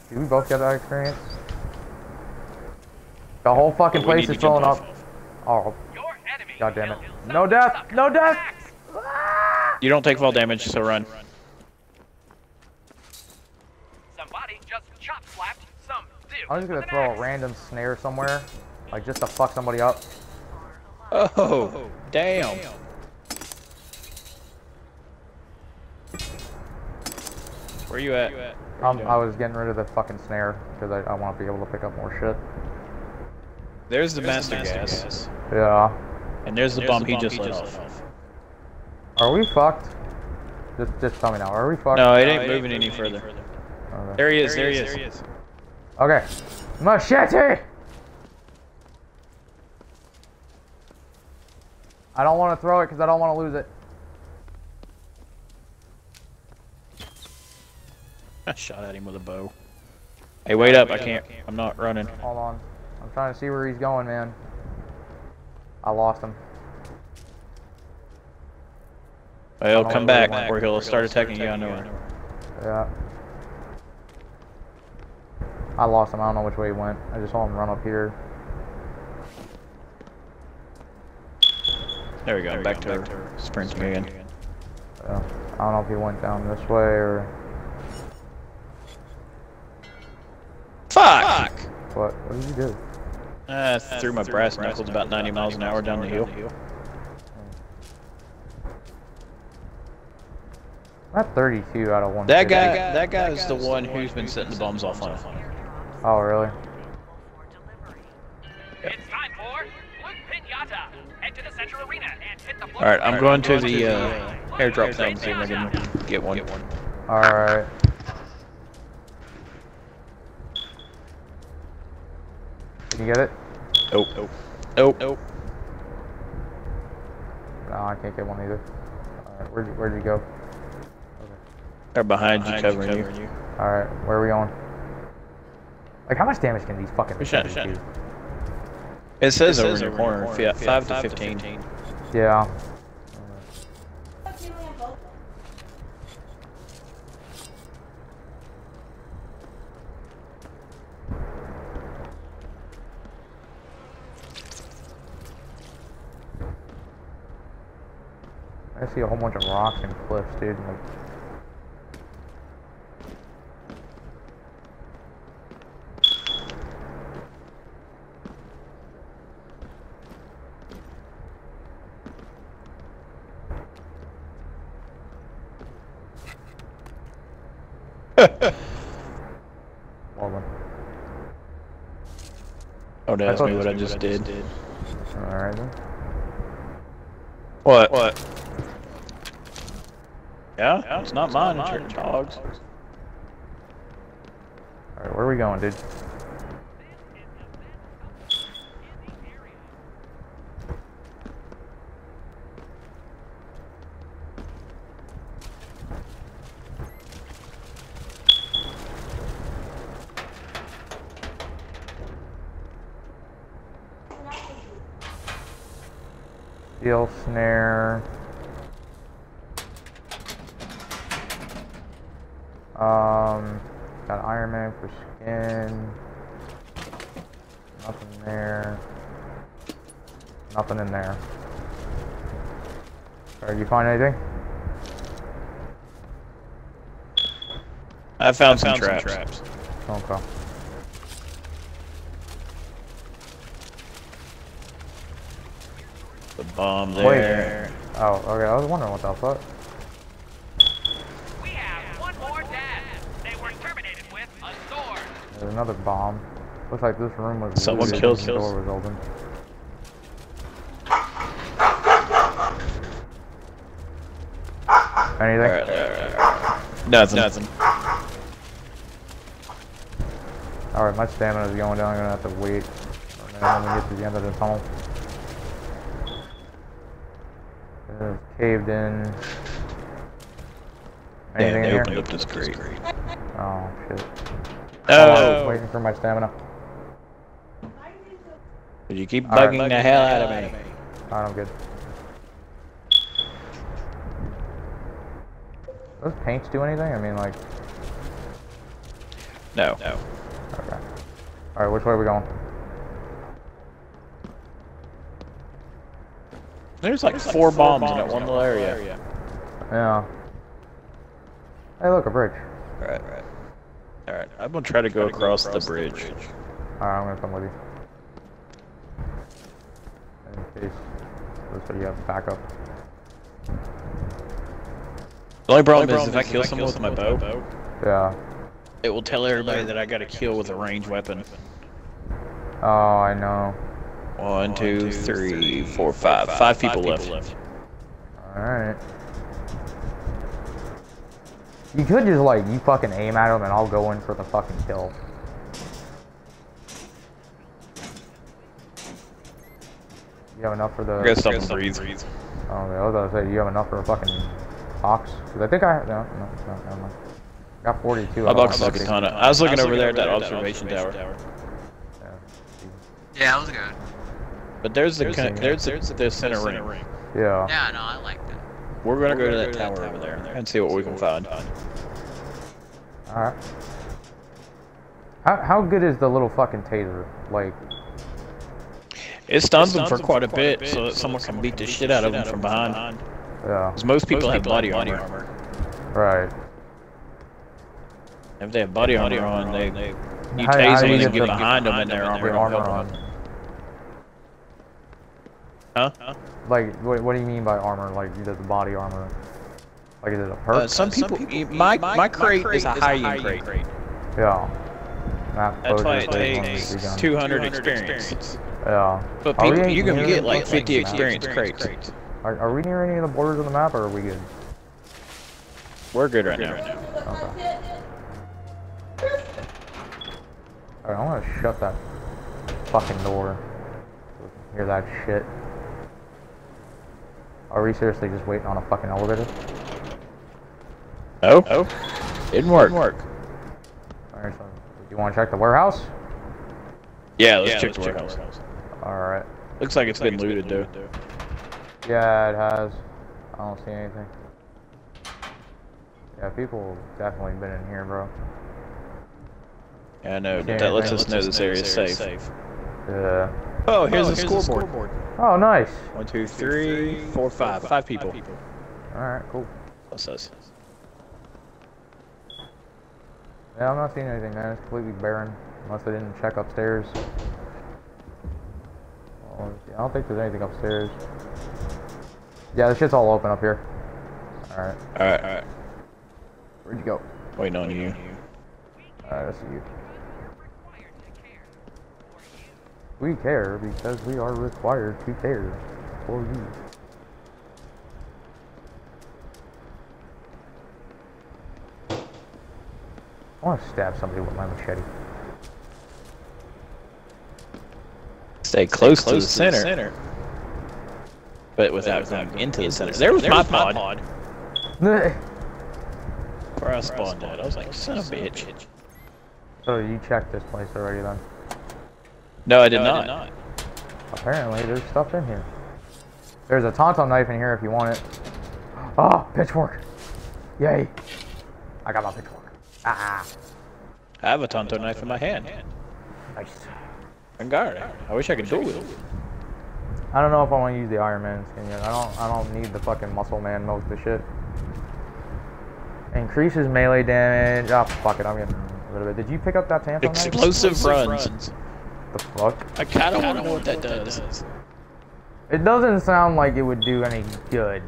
[SPEAKER 1] Do we both get that experience? The whole fucking place is filling up.
[SPEAKER 2] off.
[SPEAKER 1] Oh,
[SPEAKER 4] Your enemy
[SPEAKER 1] God damn it. No death! No death!
[SPEAKER 2] You don't take fall damage, so run.
[SPEAKER 4] Somebody just chop slapped some dude.
[SPEAKER 1] I'm just gonna throw a random snare somewhere, like just to fuck somebody up.
[SPEAKER 2] Oh, damn. Where you at?
[SPEAKER 1] Um, I was getting rid of the fucking snare because I, I want to be able to pick up more shit.
[SPEAKER 2] There's the master, gas.
[SPEAKER 1] Yeah.
[SPEAKER 2] And there's the bomb he just let off.
[SPEAKER 1] Are we fucked? Just, just tell me now. Are we fucked?
[SPEAKER 2] No, it ain't moving any further.
[SPEAKER 1] Okay.
[SPEAKER 2] There he is, there he is.
[SPEAKER 1] Okay. Machete! I don't want to throw it because I don't want to lose it.
[SPEAKER 2] I shot at him with a bow. Hey, wait up, I can't. I'm not running.
[SPEAKER 1] Hold on. I'm trying to see where he's going, man. I lost him.
[SPEAKER 2] Well,
[SPEAKER 1] know
[SPEAKER 2] come
[SPEAKER 1] where he
[SPEAKER 2] back,
[SPEAKER 1] went.
[SPEAKER 2] or he'll start attacking you out of nowhere.
[SPEAKER 1] Yeah. I lost him. I don't know which way he went. I just saw him run up here.
[SPEAKER 2] There we go, back to her. Sprinting again.
[SPEAKER 1] Yeah. I don't know if he went down this way or
[SPEAKER 2] Fuck!
[SPEAKER 1] what. What did you do?
[SPEAKER 2] I threw my brass knuckles about 90 miles an hour down the hill.
[SPEAKER 1] I'm at 32 out of 150.
[SPEAKER 2] That guy, that guy is the one who's been setting the bombs off on it.
[SPEAKER 1] Oh, really?
[SPEAKER 4] It's time for Blue Pinata. Head to the center arena and hit the.
[SPEAKER 2] Alright, I'm going to the uh, airdrop thing, see if I can get one.
[SPEAKER 1] Alright. Can you get it?
[SPEAKER 2] Nope. Nope. Nope. Nope.
[SPEAKER 1] No, I can't get one either. Alright, where'd you, where'd you go?
[SPEAKER 2] They're behind you, covering you.
[SPEAKER 1] Alright, where are we going? Like, how much damage can these fucking
[SPEAKER 2] We should-
[SPEAKER 1] machetes do?
[SPEAKER 2] It says over in your corner, fi- 5 to 15.
[SPEAKER 1] Yeah. I see a whole bunch of rocks and cliffs, dude. Like, well then.
[SPEAKER 2] Oh, that's
[SPEAKER 1] thought-
[SPEAKER 2] me what I just did.
[SPEAKER 1] Alright then.
[SPEAKER 2] What? What? Yeah, it's not mine, it's your dog's.
[SPEAKER 1] Alright, where are we going, dude? Steel snare. Um, got Iron Man for skin. Nothing there. Nothing in there. Alright, you find anything?
[SPEAKER 2] I found, some, traps.
[SPEAKER 1] Okay.
[SPEAKER 2] The bomb
[SPEAKER 1] Wait.
[SPEAKER 2] there.
[SPEAKER 1] Oh, okay. I was wondering what the fuck.
[SPEAKER 4] We have one more death. They were terminated with a sword.
[SPEAKER 1] There's another bomb. Looks like this room was
[SPEAKER 2] Someone
[SPEAKER 1] looted
[SPEAKER 2] killed-
[SPEAKER 1] the door was open. Anything?
[SPEAKER 2] Alright, alright, alright. Nothing. Nothing.
[SPEAKER 1] Alright, my stamina is going down. I'm gonna have to wait a minute when we get to the end of the tunnel. It's caved in. Anything
[SPEAKER 2] Damn,
[SPEAKER 1] in
[SPEAKER 2] they
[SPEAKER 1] here?
[SPEAKER 2] opened up this crate.
[SPEAKER 1] Oh shit. Hold on, I'm
[SPEAKER 2] Oh!
[SPEAKER 1] waiting for my stamina.
[SPEAKER 2] Did you keep
[SPEAKER 1] Alright.
[SPEAKER 2] bugging the hell out of me?
[SPEAKER 1] Alright, I'm good. Does paints do anything? I mean, like,
[SPEAKER 2] No. No.
[SPEAKER 1] okay. Alright, which way are we going?
[SPEAKER 2] There's like four bombs in that one little area.
[SPEAKER 1] Yeah. Hey, look, a bridge.
[SPEAKER 2] Alright, alright. Alright, I'm gonna try to go across the bridge.
[SPEAKER 1] Alright, I'm gonna come with you. In case, just so you have backup.
[SPEAKER 2] The only problem is if I kill someone with my bow,
[SPEAKER 1] Yeah.
[SPEAKER 2] it will tell everybody that I got a kill with a range weapon.
[SPEAKER 1] Oh, I know.
[SPEAKER 2] One, two, three, four, five. Five people left.
[SPEAKER 1] Alright. You could just like, you fucking aim at them and I'll go in for the fucking kill. You have enough for the...
[SPEAKER 2] I gotta stop breathe.
[SPEAKER 1] Oh, okay, I was about to say, you have enough for a fucking box? Because I think I... No, no, no, never mind. Got 42.
[SPEAKER 2] My
[SPEAKER 1] I don't
[SPEAKER 2] box is a ton. I was looking over there at that observation tower.
[SPEAKER 1] Yeah.
[SPEAKER 3] Yeah, that was good.
[SPEAKER 2] But there's the
[SPEAKER 1] There's
[SPEAKER 2] con-
[SPEAKER 1] the-
[SPEAKER 2] there's the, the center ring.
[SPEAKER 1] Yeah.
[SPEAKER 3] Yeah, no, I liked it.
[SPEAKER 2] We're gonna go to that tower over there and see what we can find.
[SPEAKER 1] Alright. How, how good is the little fucking taser? Like,
[SPEAKER 2] It stuns them for quite a bit, so that someone can beat the shit out of them from behind.
[SPEAKER 1] Yeah.
[SPEAKER 2] Because most people have body armor.
[SPEAKER 1] Right.
[SPEAKER 2] If they have body armor on, they they you
[SPEAKER 1] How- how
[SPEAKER 2] tase
[SPEAKER 1] do
[SPEAKER 2] them and
[SPEAKER 1] get
[SPEAKER 2] get
[SPEAKER 1] the-
[SPEAKER 2] behind them and their armor
[SPEAKER 1] Your armor
[SPEAKER 2] help
[SPEAKER 1] on.
[SPEAKER 2] Huh?
[SPEAKER 1] Like, what, what do you mean by armor? Like, does the body armor? Like, is it a perk?
[SPEAKER 2] Uh, some people, my my crate is a high-end crate.
[SPEAKER 1] yeah. Map
[SPEAKER 2] That's why
[SPEAKER 1] closure
[SPEAKER 2] it takes
[SPEAKER 1] begun.
[SPEAKER 2] 200 experience.
[SPEAKER 1] Yeah.
[SPEAKER 2] But
[SPEAKER 1] Are we
[SPEAKER 2] people, you can get like 50
[SPEAKER 1] fucking
[SPEAKER 2] experience
[SPEAKER 1] map?
[SPEAKER 2] crates.
[SPEAKER 1] Are, are we near any of the borders on the map, or are we good?
[SPEAKER 2] We're good right now.
[SPEAKER 1] Okay. Alright, I'm gonna shut that fucking door. So we can hear that shit. Are we seriously just waiting on a fucking elevator?
[SPEAKER 2] Oh? Oh? Didn't work. Didn't work.
[SPEAKER 1] Alright, so, do you want to check the warehouse?
[SPEAKER 2] Yeah, let's check the warehouse.
[SPEAKER 1] Alright.
[SPEAKER 2] Looks like it's been looted though.
[SPEAKER 1] Yeah, it has. I don't see anything. Yeah, people definitely been in here, bro.
[SPEAKER 2] Yeah, I know, but
[SPEAKER 1] Yeah,
[SPEAKER 2] that lets
[SPEAKER 1] right.
[SPEAKER 2] us know this area is safe.
[SPEAKER 1] Yeah.
[SPEAKER 2] Oh, here's oh, a scoreboard.
[SPEAKER 1] Oh, nice.
[SPEAKER 2] One, two, three, four, five. Five people.
[SPEAKER 1] Alright, cool.
[SPEAKER 2] Plus us.
[SPEAKER 1] Yeah, I'm not seeing anything, man. It's completely barren. Unless I didn't check upstairs. Well. I don't think there's anything upstairs. Yeah, the shit's all open up here. Alright.
[SPEAKER 2] Alright, alright.
[SPEAKER 1] Where'd you go?
[SPEAKER 2] Waiting on you.
[SPEAKER 1] Alright, I see you. We care because we are required to care for you. I want to stab somebody with my machete.
[SPEAKER 2] Stay close, close to the center. But without going into the center. There was my pod. Where I spawned at. I was like, son of a bitch.
[SPEAKER 1] so you checked this place already then?
[SPEAKER 2] No, I did not.
[SPEAKER 1] Apparently, there's stuff in here. There's a tanto knife in here if you want it. Oh, pitchfork! Yay! I got my pitchfork. Ah,
[SPEAKER 2] I have a tanto knife in my hand.
[SPEAKER 1] nice.
[SPEAKER 2] I got it. I wish I could duel it.
[SPEAKER 1] I don't know if I want to use the Iron Man skin yet. I don't. I don't need the fucking Muscle Man most of the shit. Increases melee damage. Oh fuck it, I'm getting a little bit. Did you pick up that tanto knife?
[SPEAKER 2] Explosive runs.
[SPEAKER 1] The fuck?
[SPEAKER 2] I kinda wanna know what that does.
[SPEAKER 1] It doesn't sound like it would do any good.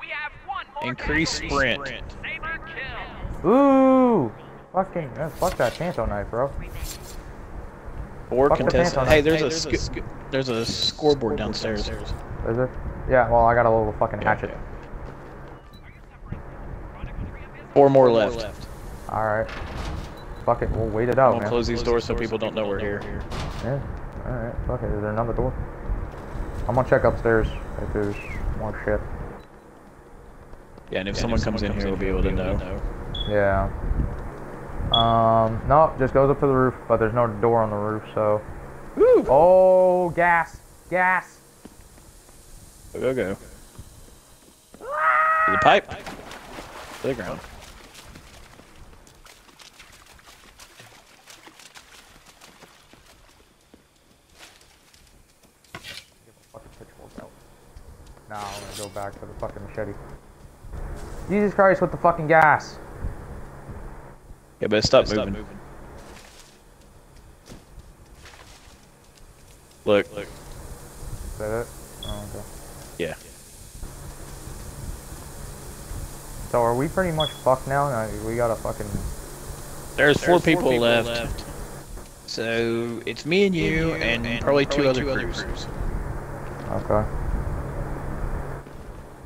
[SPEAKER 4] We have one more
[SPEAKER 2] Increase sprint.
[SPEAKER 1] Ooh! Fucking, uh, fuck that tanto knife, bro.
[SPEAKER 2] Four
[SPEAKER 1] Fuck the
[SPEAKER 2] contestants.
[SPEAKER 1] pants on
[SPEAKER 2] Hey,
[SPEAKER 1] us.
[SPEAKER 2] there's a there's a scoreboard downstairs.
[SPEAKER 1] Is it? Yeah, well, I got a little fucking hatchet.
[SPEAKER 2] Four more left.
[SPEAKER 1] Alright. Fuck it, we'll wait it out,
[SPEAKER 2] gonna
[SPEAKER 1] man.
[SPEAKER 2] close these doors so people don't know we're here.
[SPEAKER 1] Yeah. Alright, fuck it. Is there another door? I'm gonna check upstairs if there's more shit.
[SPEAKER 2] Yeah, and if someone comes in here, we'll be able to know.
[SPEAKER 1] Yeah. Um, no, just goes up to the roof, but there's no door on the roof, so. Oh, gas! Gas!
[SPEAKER 2] Go, go, go. To the pipe. To the ground.
[SPEAKER 1] Fucking pitchfork out. Now I'm gonna go back to the fucking machete. Jesus Christ, with the fucking gas!
[SPEAKER 2] Yeah, but stop moving. Look, look.
[SPEAKER 1] Is that it? Oh, okay.
[SPEAKER 2] Yeah.
[SPEAKER 1] So are we pretty much fucked now? No, we gotta fucking
[SPEAKER 2] There's four, people, left. So it's me and you, and, probably two other crews.
[SPEAKER 1] Okay.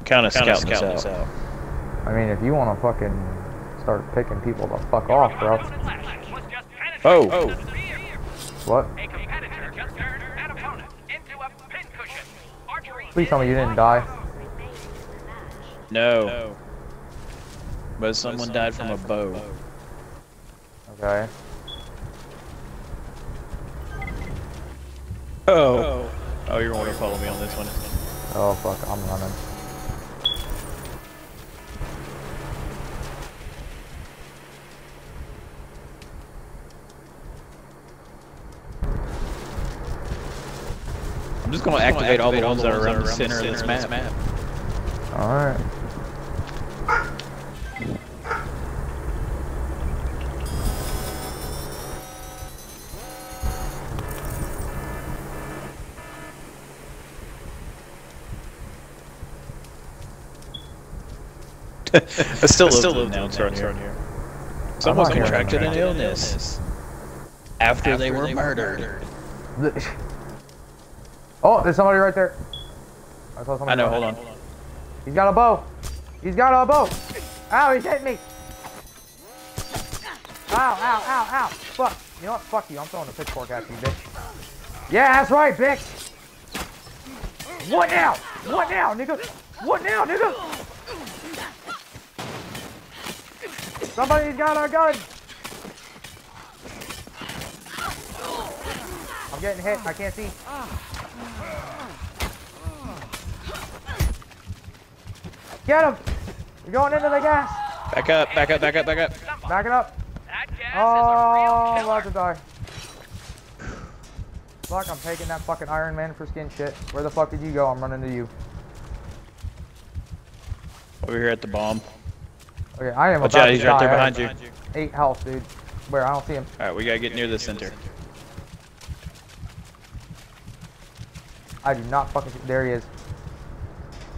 [SPEAKER 2] Kind of scout this out.
[SPEAKER 1] I mean, if you want to fucking start picking people the fuck off, bro.
[SPEAKER 2] Oh. oh.
[SPEAKER 1] What?
[SPEAKER 4] A competitor just turned an opponent into a pincushion. Archery
[SPEAKER 1] Please tell me you didn't die.
[SPEAKER 6] Remain in the match.
[SPEAKER 2] No. But someone died from a bow.
[SPEAKER 1] Okay.
[SPEAKER 2] Oh. Oh, you're going to follow me on this one.
[SPEAKER 1] Oh fuck, I'm running.
[SPEAKER 2] I'm just going to activate all the ones that are around the center of this map.
[SPEAKER 1] Alright.
[SPEAKER 2] I still, I still live now around here. Someone contracted an illness after, they were murdered.
[SPEAKER 1] Oh, there's somebody right there. I saw somebody.
[SPEAKER 2] I know,
[SPEAKER 1] go.
[SPEAKER 2] hold on.
[SPEAKER 1] He's got a bow. He's got a bow. Ow, he's hitting me. Ow, ow, ow, ow. Fuck. You know what? Fuck you. I'm throwing a pitchfork at you, bitch. Yeah, that's right, bitch. What now? What now, nigga? What now, nigga? Somebody's got a gun. I'm getting hit. I can't see. Get him! You're going into the gas.
[SPEAKER 2] Back up, back up, back up, back up.
[SPEAKER 1] Back it up.
[SPEAKER 4] That gas
[SPEAKER 1] Oh,
[SPEAKER 4] is a oh,
[SPEAKER 1] I'm
[SPEAKER 4] real
[SPEAKER 1] about to
[SPEAKER 4] killer.
[SPEAKER 1] die. Fuck, I'm taking that fucking Iron Man for skin shit. Where the fuck did you go? I'm running to you.
[SPEAKER 2] Over here at the bomb.
[SPEAKER 1] Okay, I am
[SPEAKER 2] Watch
[SPEAKER 1] about
[SPEAKER 2] out,
[SPEAKER 1] to
[SPEAKER 2] he's right there behind you.
[SPEAKER 1] Eight health, dude. Where? I don't see him.
[SPEAKER 2] Alright, we gotta get near the center.
[SPEAKER 1] I do not fucking see. There he is.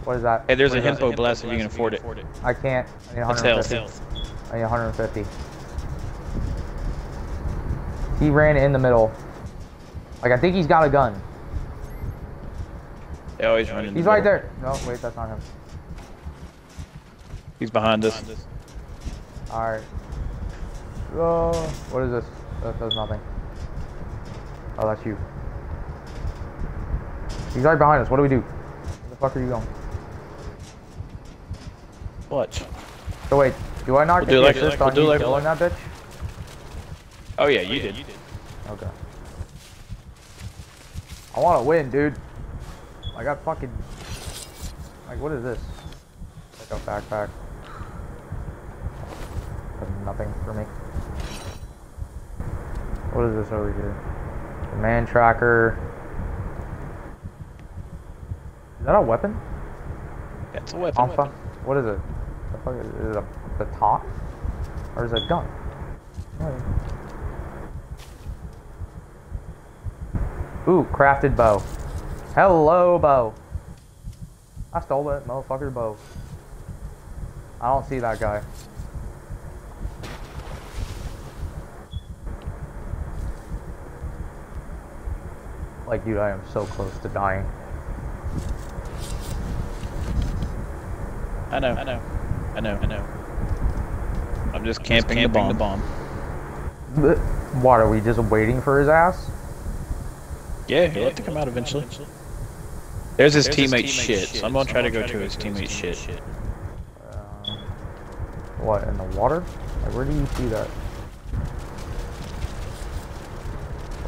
[SPEAKER 1] What is that?
[SPEAKER 2] Hey, there's a
[SPEAKER 1] What is that?
[SPEAKER 2] Himpo blast if you can afford it.
[SPEAKER 1] I can't. I need
[SPEAKER 2] That's
[SPEAKER 1] 150.
[SPEAKER 2] health.
[SPEAKER 1] I need 150. He ran in the middle. Like, I think he's got a gun.
[SPEAKER 2] They always run in the
[SPEAKER 1] He's right
[SPEAKER 2] middle.
[SPEAKER 1] there. No, wait, that's not him.
[SPEAKER 2] He's behind us.
[SPEAKER 1] Alright. Oh, what is this? That does nothing. Oh, that's you. He's right behind us. What do we do? Where the fuck are you going?
[SPEAKER 2] Watch.
[SPEAKER 1] So wait, do I not
[SPEAKER 2] We'll
[SPEAKER 1] get
[SPEAKER 2] do
[SPEAKER 1] the
[SPEAKER 2] like-
[SPEAKER 1] assist
[SPEAKER 2] we'll
[SPEAKER 1] on
[SPEAKER 2] do
[SPEAKER 1] you
[SPEAKER 2] like-
[SPEAKER 1] killing that bitch?
[SPEAKER 2] Oh yeah, you oh, did.
[SPEAKER 1] Okay. I want to win, dude. I got fucking... Like, what is this? Like a backpack. Does nothing for me. What is this over here? The man tracker. Is that a weapon?
[SPEAKER 2] That's a weapon.
[SPEAKER 1] Alpha? What is it? The fuck is, is it a baton? Or is it a gun? Ooh, crafted bow. Hello, bow. I stole that motherfucker bow. I don't see that guy. Like, dude, I am so close to dying.
[SPEAKER 2] I know. I know. I know. I know. I'm just camping, the bomb. The bomb.
[SPEAKER 1] What, are we just waiting for his ass?
[SPEAKER 2] Yeah, he'll have to come out eventually. There's his teammate shit, so I'm gonna try to go to his teammate shit.
[SPEAKER 1] Um, what, in the water? Like, where do you see that?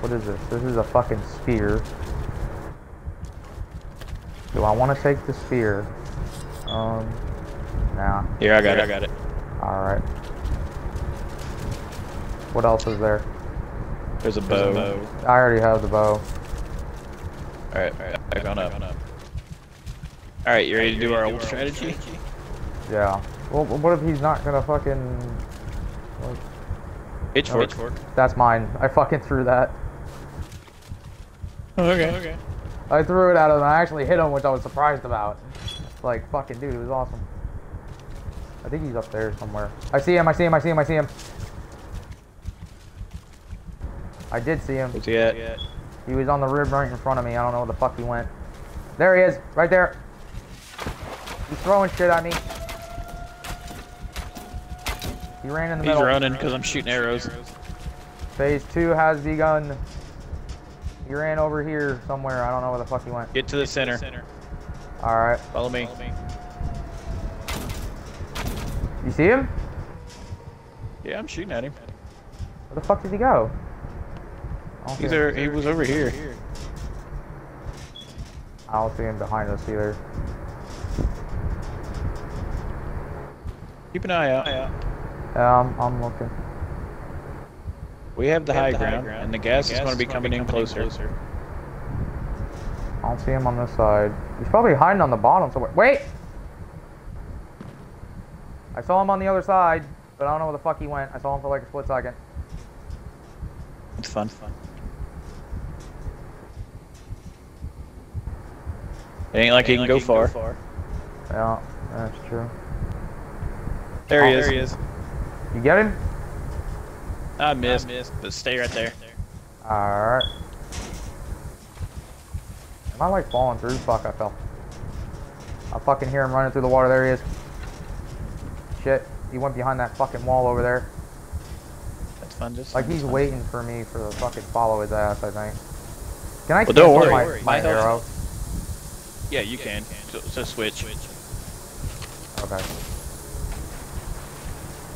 [SPEAKER 1] What is this? This is a fucking spear. Do I want to take the spear? Um, nah.
[SPEAKER 2] Here, I got it. I got it.
[SPEAKER 1] Alright. What else is there?
[SPEAKER 2] There's a bow.
[SPEAKER 1] I already have the bow.
[SPEAKER 2] Alright, alright, back on up. Alright, you ready to do our old strategy?
[SPEAKER 1] Yeah. Well, what if he's not gonna fucking... Like,
[SPEAKER 2] Pitchfork.
[SPEAKER 1] that's mine. I fucking threw that.
[SPEAKER 2] Okay. Okay.
[SPEAKER 1] I threw it at him and I actually hit him, which I was surprised about. Like, fucking dude, it was awesome. I think he's up there somewhere. I see him, I see him, I see him, I see him. I did see him.
[SPEAKER 2] Where's he at?
[SPEAKER 1] He was on the rib right in front of me. I don't know where the fuck he went. There he is, right there. He's throwing shit at me. He ran in the
[SPEAKER 2] He's
[SPEAKER 1] middle.
[SPEAKER 2] running because I'm shooting arrows.
[SPEAKER 1] Phase two has begun. He ran over here somewhere. I don't know where the fuck he went.
[SPEAKER 2] Get to the center.
[SPEAKER 1] All right.
[SPEAKER 2] Follow me.
[SPEAKER 1] You see him?
[SPEAKER 2] Yeah, I'm shooting at him.
[SPEAKER 1] Where the fuck did he go? I
[SPEAKER 2] He's there. He was over here.
[SPEAKER 1] I don't see him behind us either.
[SPEAKER 2] Keep an eye out.
[SPEAKER 1] Yeah, I'm, I'm looking.
[SPEAKER 2] We have the high ground, and the gas is going to be coming in closer.
[SPEAKER 1] I don't see him on this side. He's probably hiding on the bottom somewhere. Wait! I saw him on the other side, but I don't know where the fuck he went. I saw him for like a split second.
[SPEAKER 2] It's fun. Fun. It ain't like he can go far.
[SPEAKER 1] Yeah, that's true.
[SPEAKER 2] There he
[SPEAKER 1] Oh,
[SPEAKER 2] is.
[SPEAKER 1] there he is. You get him?
[SPEAKER 2] I missed, but stay right there.
[SPEAKER 1] Alright. Am I like falling through? Fuck, I fell. I fucking hear him running through the water. There he is. Shit. He went behind that fucking wall over there.
[SPEAKER 2] That's fun. Just
[SPEAKER 1] Like he's waiting for me for the fucking follow his ass, I think. Can I
[SPEAKER 2] Well, don't worry.
[SPEAKER 1] my, my
[SPEAKER 2] My
[SPEAKER 1] arrow?
[SPEAKER 2] health- Yeah, you can. Just, just switch.
[SPEAKER 1] Okay. I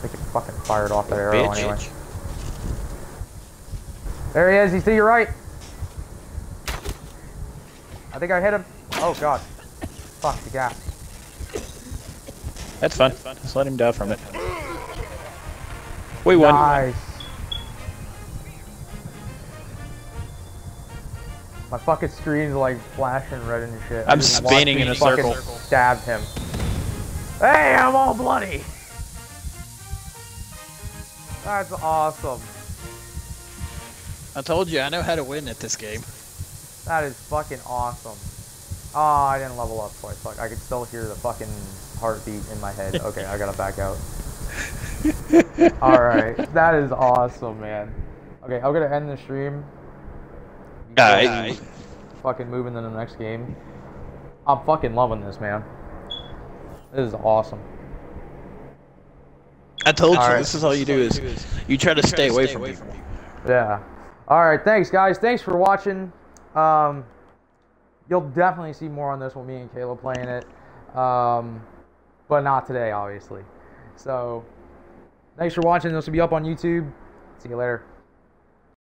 [SPEAKER 1] think it fucking fired off that arrow
[SPEAKER 2] Bitch.
[SPEAKER 1] anyway. There he is. He's to your right. I think I hit him. Oh god. Fuck the gas.
[SPEAKER 2] That's fun. Just let him die from it. We won.
[SPEAKER 1] Nice. My fucking screen's like flashing red and shit. I
[SPEAKER 2] I'm
[SPEAKER 1] just watched
[SPEAKER 2] spinning in a
[SPEAKER 1] fucking
[SPEAKER 2] circle.
[SPEAKER 1] Stabbed him. Hey, I'm all bloody. That's awesome.
[SPEAKER 2] I told you I know how to win at this game.
[SPEAKER 1] That is fucking awesome. Oh, I didn't level up twice. Fuck, I could still hear the fucking heartbeat in my head. Okay, I gotta back out. Alright, that is awesome, man. Okay, I'm gonna end the stream.
[SPEAKER 2] Alright.
[SPEAKER 1] Fucking moving to the next game. I'm fucking loving this, man. This is awesome.
[SPEAKER 2] I told you
[SPEAKER 1] Alright.
[SPEAKER 2] this is all you do is you try to stay away from people.
[SPEAKER 1] Yeah. All right. Thanks, guys. Thanks for watching. Um, you'll definitely see more on this with me and Caleb playing it, um, but not today, obviously. So, thanks for watching. This will be up on YouTube. See you later.